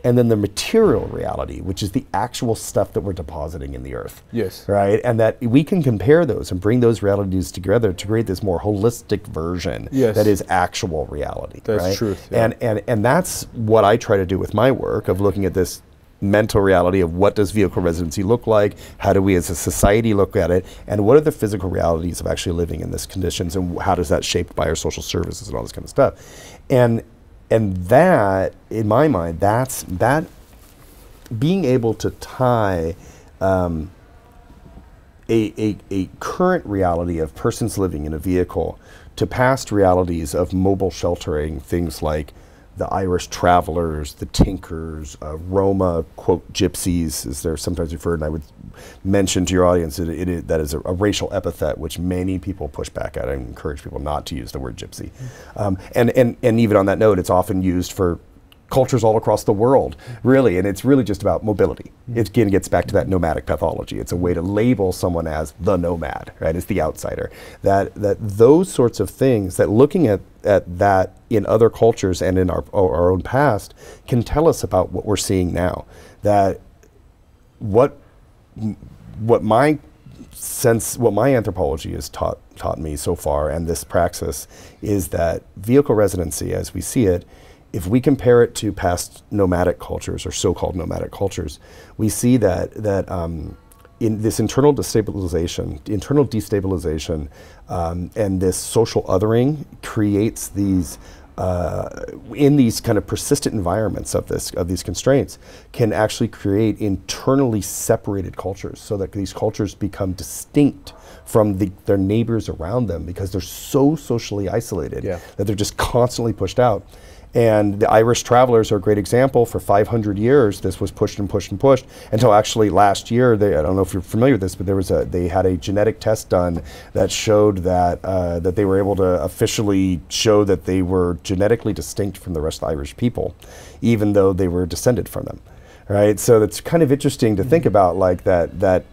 and then the material reality which is the actual stuff that we're depositing in the earth Yes. right and that we can compare those and bring those realities together to create this more holistic version Yes. that is actual reality That's right? truth, yeah. and and and that's what i try to do with my work of looking at this mental reality of what does vehicle residency look like how do we as a society look at it and what are the physical realities of actually living in these conditions and how does that shaped by our social services and all this kind of stuff and and that in my mind that's that being able to tie um, a, a, a current reality of persons living in a vehicle to past realities of mobile sheltering, things like the Irish travelers, the tinkers, uh, Roma, quote, gypsies, as they're sometimes referred, and I would mention to your audience that it, it, that is a, a racial epithet which many people push back at. I encourage people not to use the word gypsy. Um, and, and, and even on that note, it's often used for cultures all across the world, really, and it's really just about mobility. It again gets back to that nomadic pathology. It's a way to label someone as the nomad, right? As the outsider. That that those sorts of things that looking at at that in other cultures and in our our own past can tell us about what we're seeing now. That what what my sense what my anthropology has taught taught me so far and this praxis is that vehicle residency as we see it if we compare it to past nomadic cultures or so-called nomadic cultures we see that that um, in this internal destabilization internal destabilization um, and this social othering creates these uh, in these kind of persistent environments of this of these constraints can actually create internally separated cultures so that these cultures become distinct from the, their neighbors around them because they're so socially isolated Yeah. that they're just constantly pushed out and the Irish travelers are a great example. For 500 years, this was pushed and pushed and pushed until actually last year. They, I don't know if you're familiar with this, but there was a they had a genetic test done that showed that uh, that they were able to officially show that they were genetically distinct from the rest of the Irish people, even though they were descended from them. Right. So that's kind of interesting to think about, like that that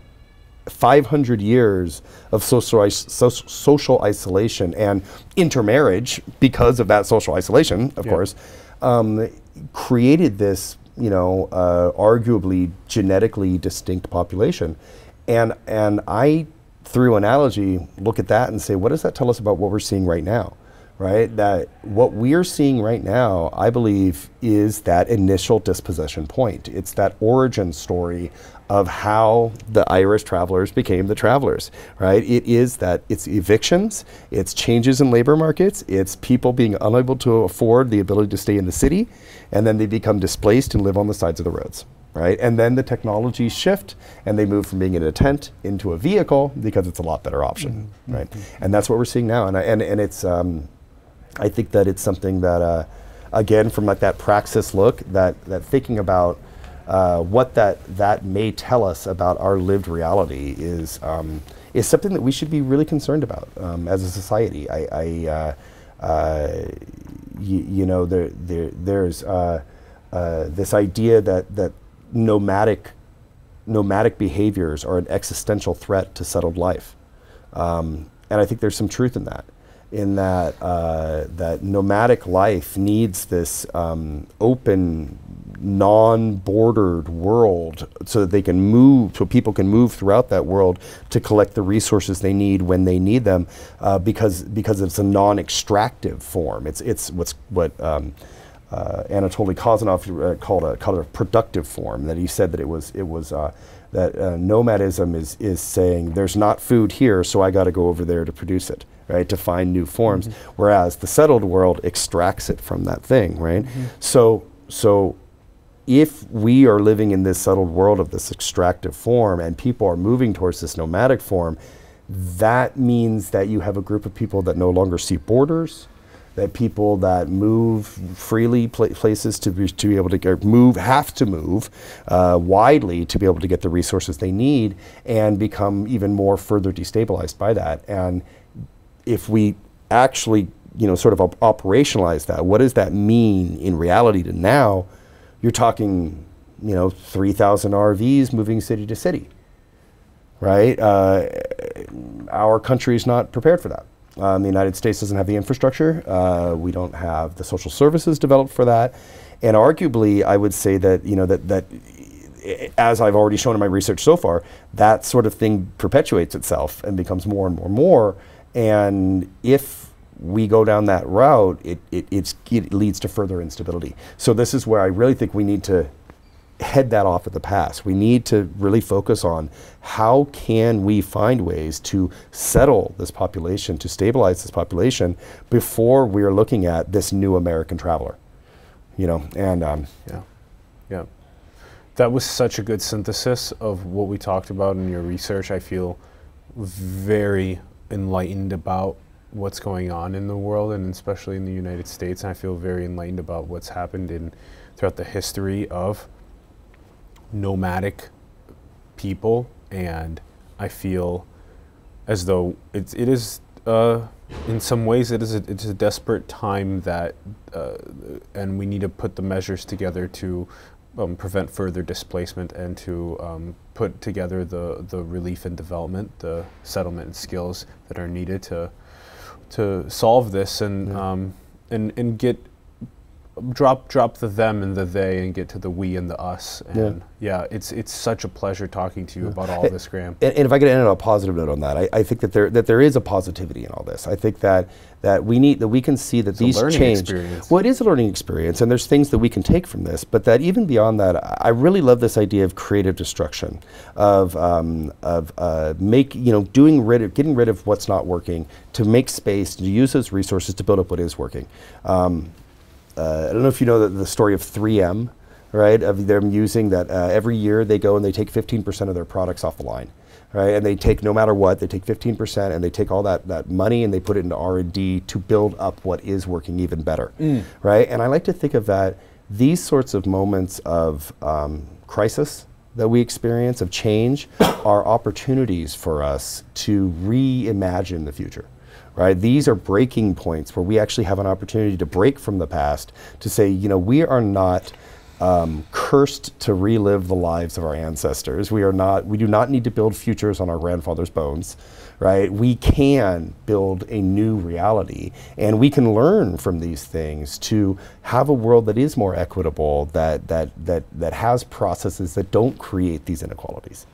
500 years of social, is- so- social isolation and intermarriage because of that social isolation, of Yeah. course, um, created this, you know, uh, arguably genetically distinct population. And, and I, through analogy, look at that and say, what does that tell us about what we're seeing right now? Right? That what we're seeing right now, I believe, is that initial dispossession point. It's that origin story of how the Irish travelers became the travelers, right? It is that it's evictions, it's changes in labor markets, it's people being unable to afford the ability to stay in the city, and then they become displaced and live on the sides of the roads. right? And then the technologies shift and they move from being in a tent into a vehicle because it's a lot better option, mm-hmm. right? Mm-hmm. And that's what we're seeing now. And, I, and, and it's, um, I think that it's something that, uh, again, from like that praxis look, that, that thinking about uh, what that, that may tell us about our lived reality is, um, is something that we should be really concerned about um, as a society. I, I uh, uh, you, know, there, there, there's uh, uh, this idea that, that nomadic, nomadic behaviors are an existential threat to settled life. Um, and I think there's some truth in that in that uh, that nomadic life needs this um, open, non-bordered world so that they can move, so people can move throughout that world to collect the resources they need when they need them, uh, because because it's a non-extractive form. It's it's what's what. Um, uh, Anatoly Khazanov uh, called a called a productive form. That he said that it was it was uh, that uh, nomadism is is saying there's not food here, so I got to go over there to produce it right, to find new forms. Mm-hmm. Whereas the settled world extracts it from that thing, right? Mm-hmm. So, so if we are living in this settled world of this extractive form and people are moving towards this nomadic form, that means that you have a group of people that no longer see borders, that people that move freely pl- places to be, to be able to move have to move uh, widely to be able to get the resources they need and become even more further destabilized by that. And if we actually, you know, sort of op- operationalize that, what does that mean in reality to now? You're talking, you know, 3,000 RVs moving city to city, right? Uh, our country is not prepared for that. Um, the United States doesn't have the infrastructure. Uh, we don't have the social services developed for that. And arguably, I would say that, you know, that, that as I've already shown in my research so far, that sort of thing perpetuates itself and becomes more and more and more and if we go down that route, it, it, it leads to further instability. So this is where I really think we need to head that off at the pass. We need to really focus on how can we find ways to settle this population, to stabilize this population before we are looking at this new American traveler. You know, and um, yeah, yeah, that was such a good synthesis of what we talked about in your research. I feel very enlightened about what's going on in the world and especially in the United States. And I feel very enlightened about what's happened in throughout the history of nomadic people. And I feel as though it's, it is, uh, in some ways, it is a, it's a desperate time that, uh, and we need to put the measures together to um, prevent further displacement and to um, put together the, the relief and development, the settlement and skills that are needed to to solve this and yeah. um, and and get drop drop the them and the they and get to the we and the us. And yeah, yeah it's it's such a pleasure talking to you yeah. about all this, Graham. And, and, if I could end on a positive note on that, I, I, think that there that there is a positivity in all this. I think that that we need that we can see that it's these change. Experience. Well, it is a learning experience, and there's things that we can take from this. But that even beyond that, I really love this idea of creative destruction, of um, of uh, make you know doing rid of getting rid of what's not working to make space to use those resources to build up what is working. Um, uh, I don't know if you know the, the story of 3M, right? Of them using that uh, every year they go and they take 15% of their products off the line, right? And they take no matter what, they take 15% and they take all that, that money and they put it into R&D to build up what is working even better, mm. right? And I like to think of that these sorts of moments of um, crisis that we experience of change are opportunities for us to reimagine the future right? These are breaking points where we actually have an opportunity to break from the past to say, you know, we are not um, cursed to relive the lives of our ancestors. We are not. We do not need to build futures on our grandfather's bones, right? We can build a new reality, and we can learn from these things to have a world that is more equitable, that that that that has processes that don't create these inequalities.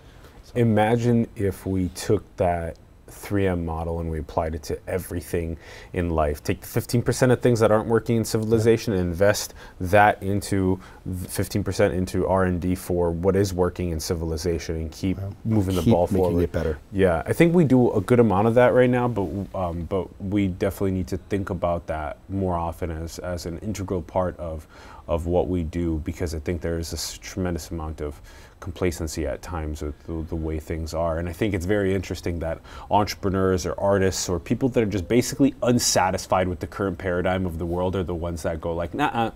So. Imagine if we took that 3M model and we applied it to everything in life. Take the 15% of things that aren't working in civilization and invest that into 15% into R&D for what is working in civilization and keep moving keep the ball making forward. it better. Yeah, I think we do a good amount of that right now, but um, but we definitely need to think about that more often as as an integral part of of what we do because I think there is this tremendous amount of complacency at times with the, the, way things are. And I think it's very interesting that entrepreneurs or artists or people that are just basically unsatisfied with the current paradigm of the world are the ones that go like, nah,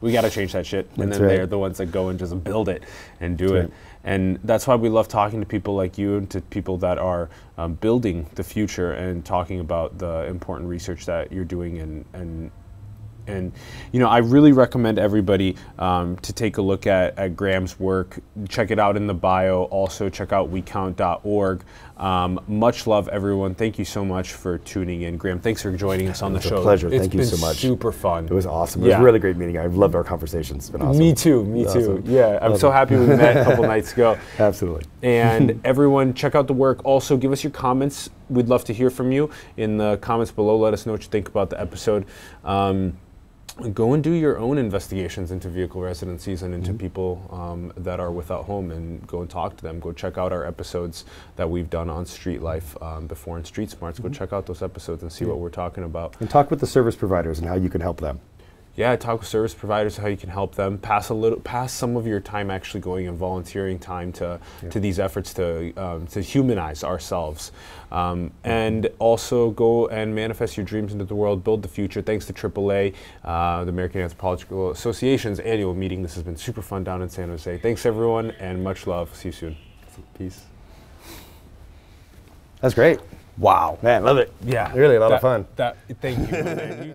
we got to change that shit. And That's then right. they're the ones that go and just build it and do That's it. right. And that's why we love talking to people like you and to people that are um, building the future and talking about the important research that you're doing and, and and you know, I really recommend everybody um, to take a look at, at Graham's work. Check it out in the bio. Also, check out WeCount.org. Um, much love, everyone. Thank you so much for tuning in, Graham. Thanks for joining us on the a show. pleasure. It's Thank you so much. Super fun. It was awesome. It Yeah. was a really great meeting. I've loved our conversations. It's been awesome. Me too. Me It too. awesome. Yeah, I'm Love so it. happy we met a couple nights ago. Absolutely. And everyone, check out the work. Also, give us your comments. We'd love to hear from you in the comments below. Let us know what you think about the episode. Um, go and do your own investigations into vehicle residencies and into people um, that are without home and go and talk to them. Go check out our episodes that we've done on street life um, before in Street Smarts. Go check out those episodes and see what we're talking about. And talk with the service providers and how you can help them. Yeah, talk with service providers how you can help them. Pass a little, pass some of your time actually going and volunteering time to to these efforts to um, to humanize ourselves, um, and also go and manifest your dreams into the world, build the future. Thanks to AAA, uh, the American Anthropological Association's annual meeting. This has been super fun down in San Jose. Thanks everyone, and much love. See you soon. Peace. That's great. Wow. Man, love it. Yeah. Really a lot That- of fun. That. Thank you. man. You too.